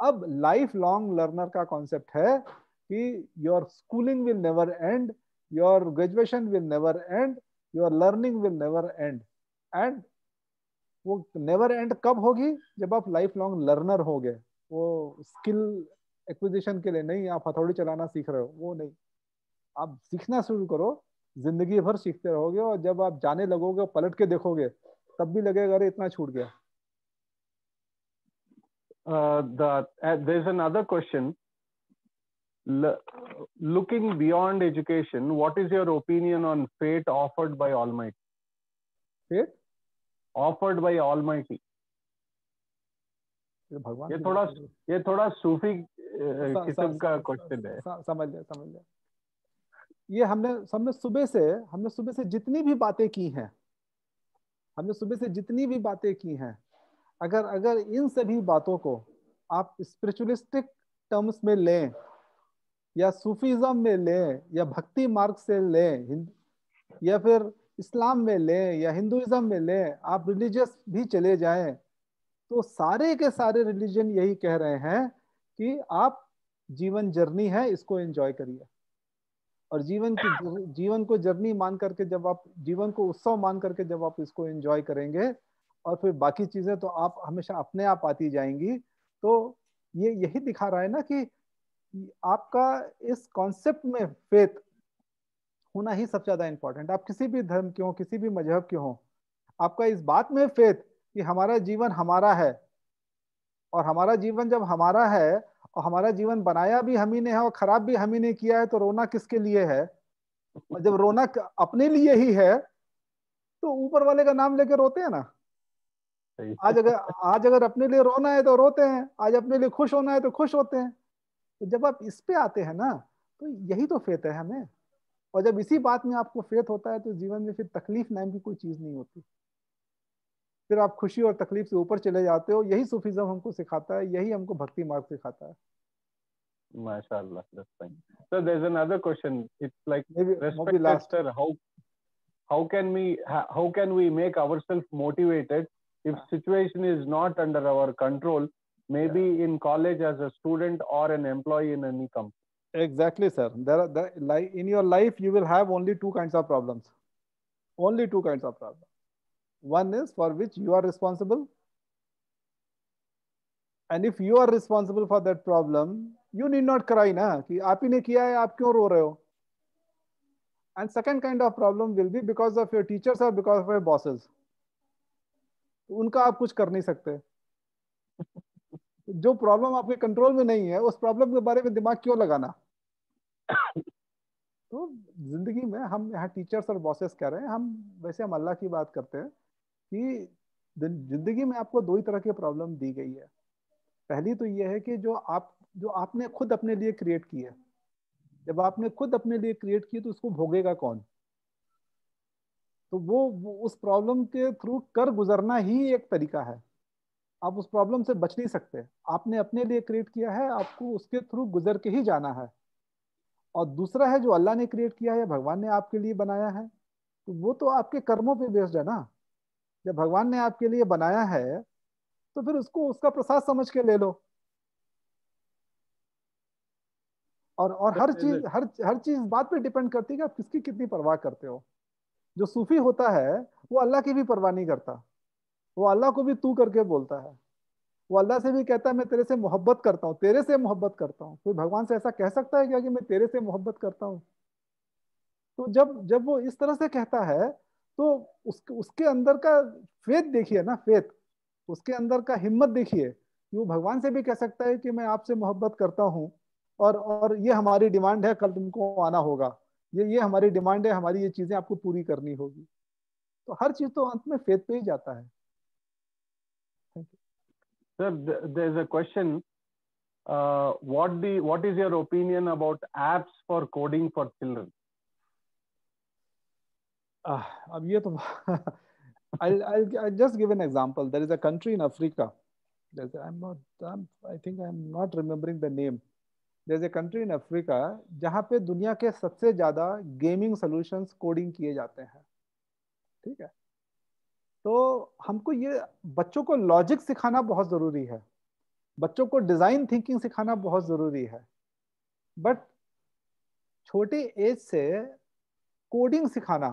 अब लाइफ लॉन्ग लर्नर का कॉन्सेप्ट है कि your schooling will never end your graduation will never end your learning will never end end वो नेवर एंड कब होगी? जब आप लाइफ लॉन्ग लर्नर हो गए वो स्किल एक्विजिशन के लिए नहीं आप हथौड़ी चलाना सीख रहे हो वो नहीं। आप सीखना शुरू करो ज़िंदगी भर सीखते रहोगे और जब आप जाने लगोगे और पलट के देखोगे तब भी लगेगा अरे इतना छूट गया। Uh, the uh, there's another question. L- looking beyond education what is your opinion on fate offered by almighty? Fate? Offered by almighty. ये भगवान ये थोड़ा ये थोड़ा सूफी किस्म का क्वेश्चन है। समझ लिया समझ लिया ये हमने हमने सुबह से हमने सुबह से जितनी भी बातें की हैं हमने सुबह से जितनी भी बातें की हैं अगर अगर इन सभी बातों को आप स्पिरिचुअलिस्टिक टर्म्स में लें या सूफीज्म में लें या भक्ति मार्ग से लें या फिर इस्लाम में लें या हिंदुज़म में लें, आप रिलीजियस भी चले जाएँ तो सारे के सारे रिलीजन यही कह रहे हैं कि आप जीवन जर्नी है, इसको एंजॉय करिए। और जीवन की जीवन को जर्नी मान करके जब आप, जीवन को उत्सव मान करके जब आप इसको एंजॉय करेंगे, और फिर बाकी चीज़ें तो आप हमेशा अपने आप आती जाएँगी तो ये यही दिखा रहा है ना कि आपका इस कॉन्सेप्ट में फेथ होना ही सबसे ज़्यादा इंपॉर्टेंट आप किसी भी धर्म के हो किसी भी मज़हब के हो आपका इस बात में फेथ कि हमारा जीवन हमारा है और हमारा जीवन जब हमारा है और हमारा जीवन बनाया भी हम ही ने है और खराब भी हम ही ने किया है तो रोना किसके लिए है? और जब रोना अपने लिए ही है तो ऊपर वाले का नाम लेके रोते हैं ना। आज अगर आज अगर अपने लिए रोना है तो रोते हैं आज अपने लिए खुश होना है तो खुश होते हैं। तो जब आप इस पे आते हैं ना तो यही तो फेत है हमें। और जब इसी बात में आपको फेथ होता है तो जीवन में फिर तकलीफ़ नाम की कोई चीज़ नहीं होती। फिर आप खुशी और तकलीफ़ से ऊपर चले जाते हो यही सूफीज्म हमको सिखाता है यही हमको भक्ति मार्ग सिखाता है। स्टूडेंट और Exactly, sir. There are there, like in your life you will have only two kinds of problems. Only two kinds of problems. One is for which you are responsible. And if you are responsible for that problem, you need not cry ना कि आप ही ने किया है आप क्यों रो रहे हो and second kind of problem will be because of your teachers or because of your bosses उनका आप कुछ कर नहीं सकते जो प्रॉब्लम आपके कंट्रोल में नहीं है उस प्रॉब्लम के बारे में दिमाग क्यों लगाना? तो ज़िंदगी में हम यहाँ टीचर्स और बॉसेस कह रहे हैं हम वैसे हम अल्लाह की बात करते हैं कि ज़िंदगी में आपको दो ही तरह की प्रॉब्लम दी गई है। पहली तो ये है कि जो आप जो आपने खुद अपने लिए क्रिएट की है जब आपने खुद अपने लिए क्रिएट की तो उसको भोगेगा कौन? तो वो, वो उस प्रॉब्लम के थ्रू कर गुजरना ही एक तरीका है। आप उस प्रॉब्लम से बच नहीं सकते। आपने अपने लिए क्रिएट किया है आपको उसके थ्रू गुजर के ही जाना है। और दूसरा है जो अल्लाह ने क्रिएट किया है या भगवान ने आपके लिए बनाया है तो वो तो आपके कर्मों पे बेस्ड है ना। जब भगवान ने आपके लिए बनाया है तो फिर उसको उसका प्रसाद समझ के ले लो। और और हर चीज़ हर हर चीज़ बात पे डिपेंड करती है कि आप किसकी कितनी परवाह करते हो। जो सूफी होता है वो अल्लाह की भी परवाह नहीं करता। वो अल्लाह को भी तू करके बोलता है। वो अल्लाह से भी कहता है मैं तेरे से मोहब्बत करता हूँ तेरे से मोहब्बत करता हूँ। कोई भगवान से ऐसा कह सकता है क्या कि मैं तेरे से मोहब्बत करता हूँ? तो जब जब वो इस तरह से कहता है तो उस, उसके अंदर का फेथ देखिए ना फेथ उसके अंदर का हिम्मत देखिए वो भगवान से भी कह सकता है कि मैं आपसे मोहब्बत करता हूँ और और ये हमारी डिमांड है कल तुमको आना होगा। ये ये हमारी डिमांड है हमारी ये चीज़ें आपको पूरी करनी होगी। तो हर चीज़ तो अंत में फेथ पे ही जाता है। Sir, there is a question. Uh, what the what is your opinion about apps for coding for children? Uh, अब ये तो I'll, I'll, I'll just give an example. There is a country in Africa. There's, I'm not. I'm, I think I'm not remembering the name. there's a country in Africa जहाँ पे दुनिया के सबसे ज़्यादा gaming solutions coding किए जाते हैं ठीक है तो हमको ये बच्चों को लॉजिक सिखाना बहुत ज़रूरी है। बच्चों को डिज़ाइन थिंकिंग सिखाना बहुत ज़रूरी है। बट छोटे एज से कोडिंग सिखाना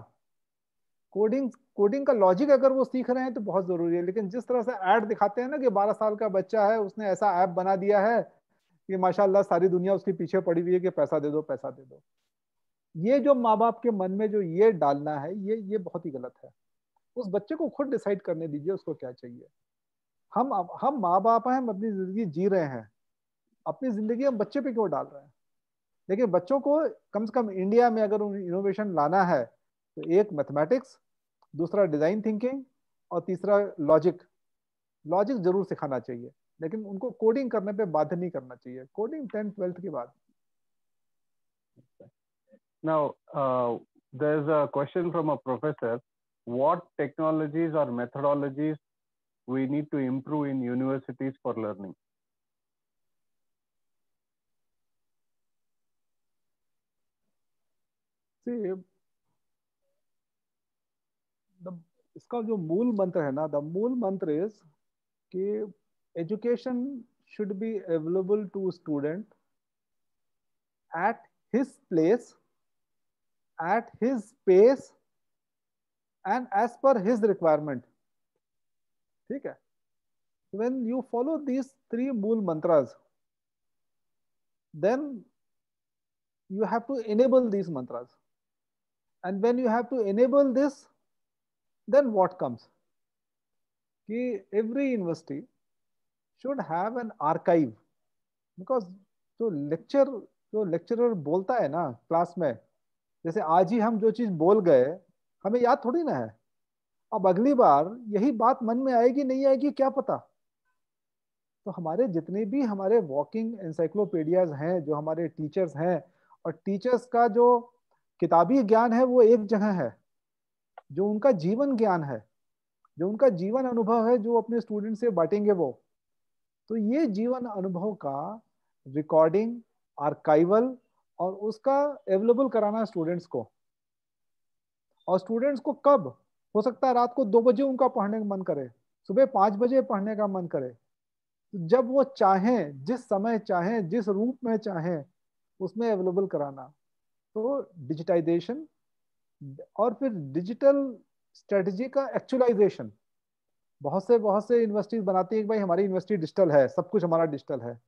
कोडिंग कोडिंग का लॉजिक अगर वो सीख रहे हैं तो बहुत ज़रूरी है। लेकिन जिस तरह से ऐड दिखाते हैं ना कि 12 साल का बच्चा है, उसने ऐसा ऐप बना दिया है कि माशाल्लाह सारी दुनिया उसके पीछे पड़ी हुई है कि पैसा दे दो, पैसा दे दो। ये जो माँ बाप के मन में जो ये डालना है, ये ये बहुत ही गलत है। उस बच्चे को खुद डिसाइड करने दीजिए उसको क्या चाहिए। हम हम माँ बाप हैं हम अपनी ज़िंदगी जी रहे हैं। अपनी ज़िंदगी हम बच्चे पे क्यों डाल रहे हैं? लेकिन बच्चों को कम से कम इंडिया में अगर इनोवेशन लाना है तो एक मैथमेटिक्स दूसरा डिज़ाइन थिंकिंग और तीसरा लॉजिक लॉजिक ज़रूर सिखाना चाहिए लेकिन उनको कोडिंग करने पे बाध्य नहीं करना चाहिए। कोडिंग टेंथ ट्वेल्थ के बाद। Now, uh, there's a question from a professor. What technologies or methodologies we need to improve in universities for learning? See, the, इसका जो मूल मंत्र है ना द मूल मंत्र इज कि education should be available to student at his place at his pace and as per his requirement ठीक है when you follow these three mool mantras then you have to enable these mantras and when you have to enable this then what comes कि every university should have an archive because जो lecture जो lecturer बोलता है ना class में जैसे आज ही हम जो चीज़ बोल गए हमें याद थोड़ी ना है। अब अगली बार यही बात मन में आएगी, नहीं आएगी, क्या पता? तो हमारे जितने भी हमारे वॉकिंग एनसाइक्लोपीडियाज हैं, जो हमारे टीचर्स हैं, और टीचर्स का जो किताबी ज्ञान है, वो एक जगह है। जो उनका जीवन ज्ञान है, जो उनका जीवन अनुभव है, जो अपने स्टूडेंट से बांटेंगे वो। तो ये जीवन अनुभव का रिकॉर्डिंग आर्काइवल और उसका अवेलेबल कराना स्टूडेंट्स को। और स्टूडेंट्स को कब? हो सकता है रात को दो बजे उनका पढ़ने का मन करे, सुबह पाँच बजे पढ़ने का मन करे। जब वो चाहें, जिस समय चाहें, जिस रूप में चाहें, उसमें अवेलेबल कराना। तो डिजिटाइजेशन और फिर डिजिटल स्ट्रेटजी का एक्चुअलाइजेशन बहुत से बहुत से यूनिवर्सिटीज बनाती है कि भाई हमारी यूनिवर्सिटी डिजिटल है, सब कुछ हमारा डिजिटल है।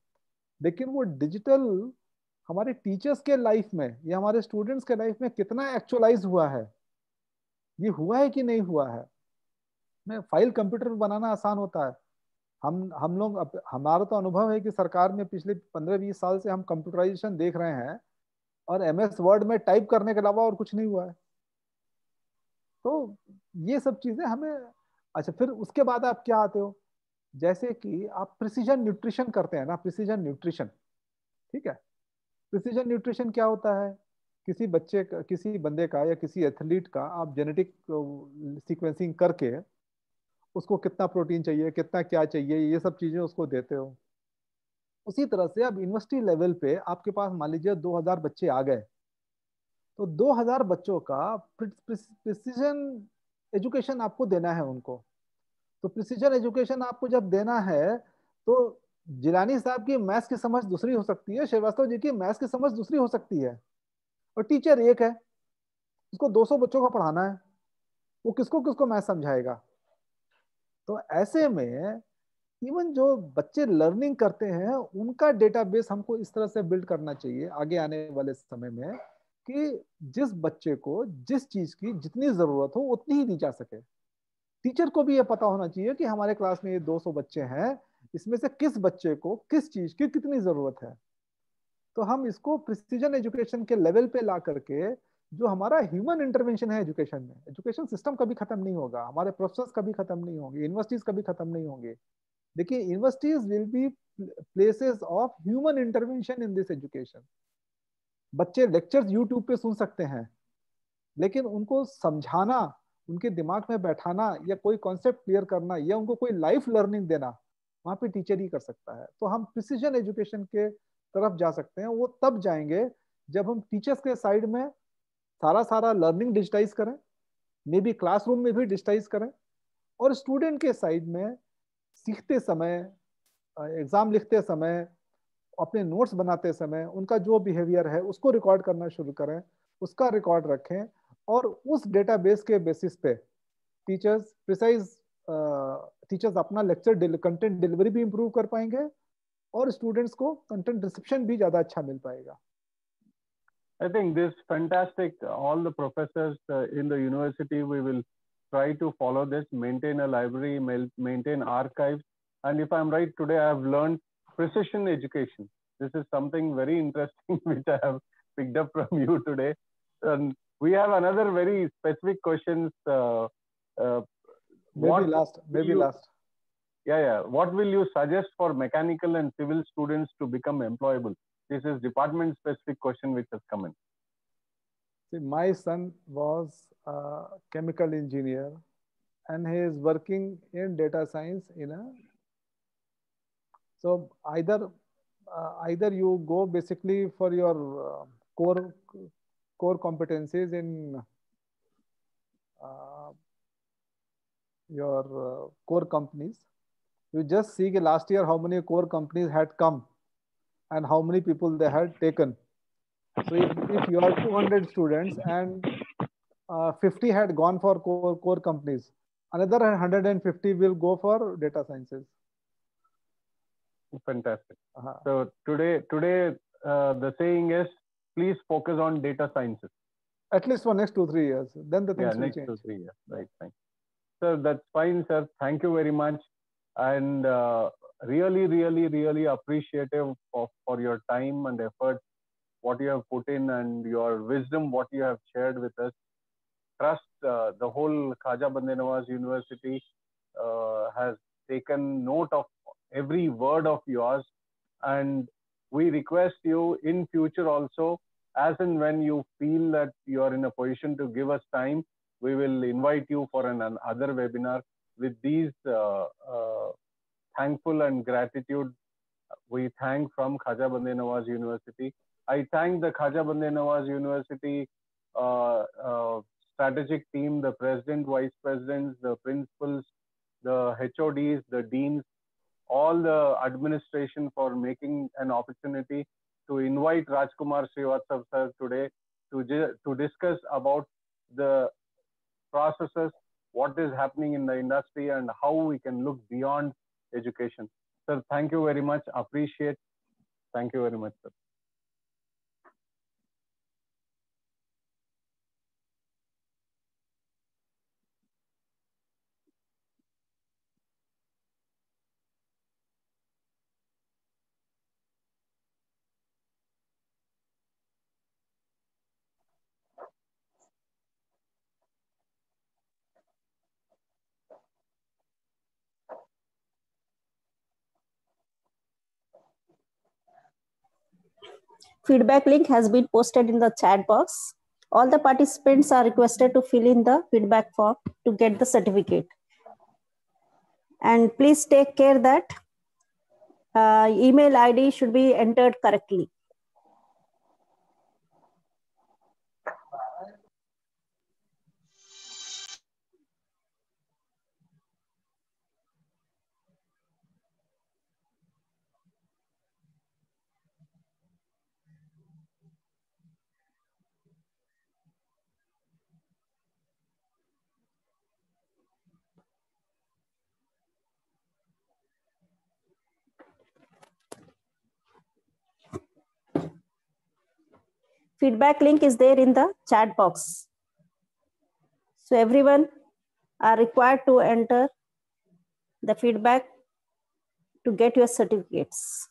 लेकिन वो डिजिटल हमारे टीचर्स के लाइफ में या हमारे स्टूडेंट्स के लाइफ में कितना एक्चुअलाइज हुआ है? ये हुआ है कि नहीं हुआ है? मैं फ़ाइल कंप्यूटर पर बनाना आसान होता है। हम हम लोग हमारा तो अनुभव है कि सरकार में पिछले पंद्रह बीस साल से हम कंप्यूटराइजेशन देख रहे हैं और एम एस वर्ड में टाइप करने के अलावा और कुछ नहीं हुआ है। तो ये सब चीज़ें हमें अच्छा फिर उसके बाद आप क्या आते हो? जैसे कि आप प्रिसीजन न्यूट्रिशन करते हैं ना प्रिसीजन न्यूट्रिशन ठीक है? प्रिसीजन न्यूट्रिशन क्या होता है? किसी बच्चे का, किसी बंदे का या किसी एथलीट का आप जेनेटिक सीक्वेंसिंग करके उसको कितना प्रोटीन चाहिए, कितना क्या चाहिए, ये सब चीज़ें उसको देते हो। उसी तरह से अब यूनिवर्सिटी लेवल पे आपके पास मान लीजिए 2000 बच्चे आ गए तो 2000 बच्चों का प्रिसीजन एजुकेशन आपको देना है उनको। तो प्रिसीजन एजुकेशन आपको जब देना है तो जिलानी साहब की मैथ्स की समझ दूसरी हो सकती है, श्रीवास्तव जी की मैथ्स की समझ दूसरी हो सकती है। और टीचर एक है, उसको 200 बच्चों को पढ़ाना है, वो किसको किसको मैथ समझाएगा? तो ऐसे में इवन जो बच्चे लर्निंग करते हैं, उनका डेटाबेस हमको इस तरह से बिल्ड करना चाहिए आगे आने वाले समय में कि जिस बच्चे को जिस चीज़ की जितनी ज़रूरत हो, उतनी ही दी जा सके। टीचर को भी ये पता होना चाहिए कि हमारे क्लास में ये 200 बच्चे हैं, इसमें से किस बच्चे को किस चीज़ की कितनी ज़रूरत है। तो हम इसको प्रिसीजन एजुकेशन के लेवल पे ला करके जो हमारा ह्यूमन इंटरवेंशन है एजुकेशन में एजुकेशन सिस्टम कभी खत्म नहीं होगा, हमारे प्रोफेसर कभी खत्म नहीं होंगे यूनिवर्सिटीज कभी खत्म नहीं होंगे। देखिए universities will be places of human intervention in this education बच्चे लेक्चर्स यूट्यूब पे सुन सकते हैं, लेकिन उनको समझाना, उनके दिमाग में बैठाना या कोई कॉन्सेप्ट क्लियर करना या उनको कोई लाइफ लर्निंग देना, वहाँ पे टीचर ही कर सकता है। तो हम प्रिसीजन एजुकेशन के तरफ़ जा सकते हैं, वो तब जाएँगे जब हम टीचर्स के साइड में सारा सारा लर्निंग डिजिटाइज करें मे बी क्लासरूम में भी डिजिटाइज करें और स्टूडेंट के साइड में सीखते समय एग्ज़ाम लिखते समय, अपने नोट्स बनाते समय उनका जो बिहेवियर है उसको रिकॉर्ड करना शुरू करें, उसका रिकॉर्ड रखें और उस डेटाबेस के बेसिस पे टीचर्स प्रिसाइज टीचर्स अपना लेक्चर कंटेंट डिलीवरी भी इम्प्रूव कर पाएँगे और स्टूडेंट्स को कंटेंट रिसेप्शन भी ज्यादा अच्छा मिल पाएगा I think this fantastic. All the professors uh, in the university, we will try to follow this, maintain a library, maintain archives. And if I'm right, today I have learned precision education. This is something very interesting which I have picked up from you today. And we have another very specific questions. Uh, uh, maybe last, maybe you, last. Yeah, yeah. What will you suggest for mechanical and civil students to become employable? This is department specific question which has come in. See, my son was a chemical engineer and he is working in data science in a so either uh, either you go basically for your uh, core core competencies in uh, your uh, core companies you just see last year how many core companies had come and how many people they had taken. So if, if you are 200 students and uh, 50 had gone for core, core companies, another 150 will go for data sciences. Fantastic. Uh -huh. So today, today uh, the saying is, please focus on data sciences. At least for next two, three years. Then the things yeah, will next change. two, three years. Right, fine. So that's fine, sir. Thank you very much. And uh, really, really, really appreciative of, for your time and effort. what you have put in and your wisdom, what you have shared with us. Trust uh, the whole Khaja Bande Nawaz University uh, has taken note of every word of yours, and we request you in future also, as and when you feel that you are in a position to give us time, we will invite you for an, another webinar with these uh, uh, thankful and gratitude we thank from Khaja Bande Nawaz University. I thank the Khaja Bande Nawaz University uh, uh, strategic team, the president, vice presidents, the principals, the HODs, the deans, all the administration for making an opportunity to invite Rajkumar Srivastav sir today to, to discuss about the processes, what is happening in the industry and how we can look beyond education. Sir, thank you very much. Appreciate. Thank you very much, sir. Feedback link has been posted in the chat box. All the participants are requested to fill in the feedback form to get the certificate. And please take care that uh, email ID should be entered correctly. Feedback link is there in the chat box. So everyone are required to enter the feedback to get your certificates.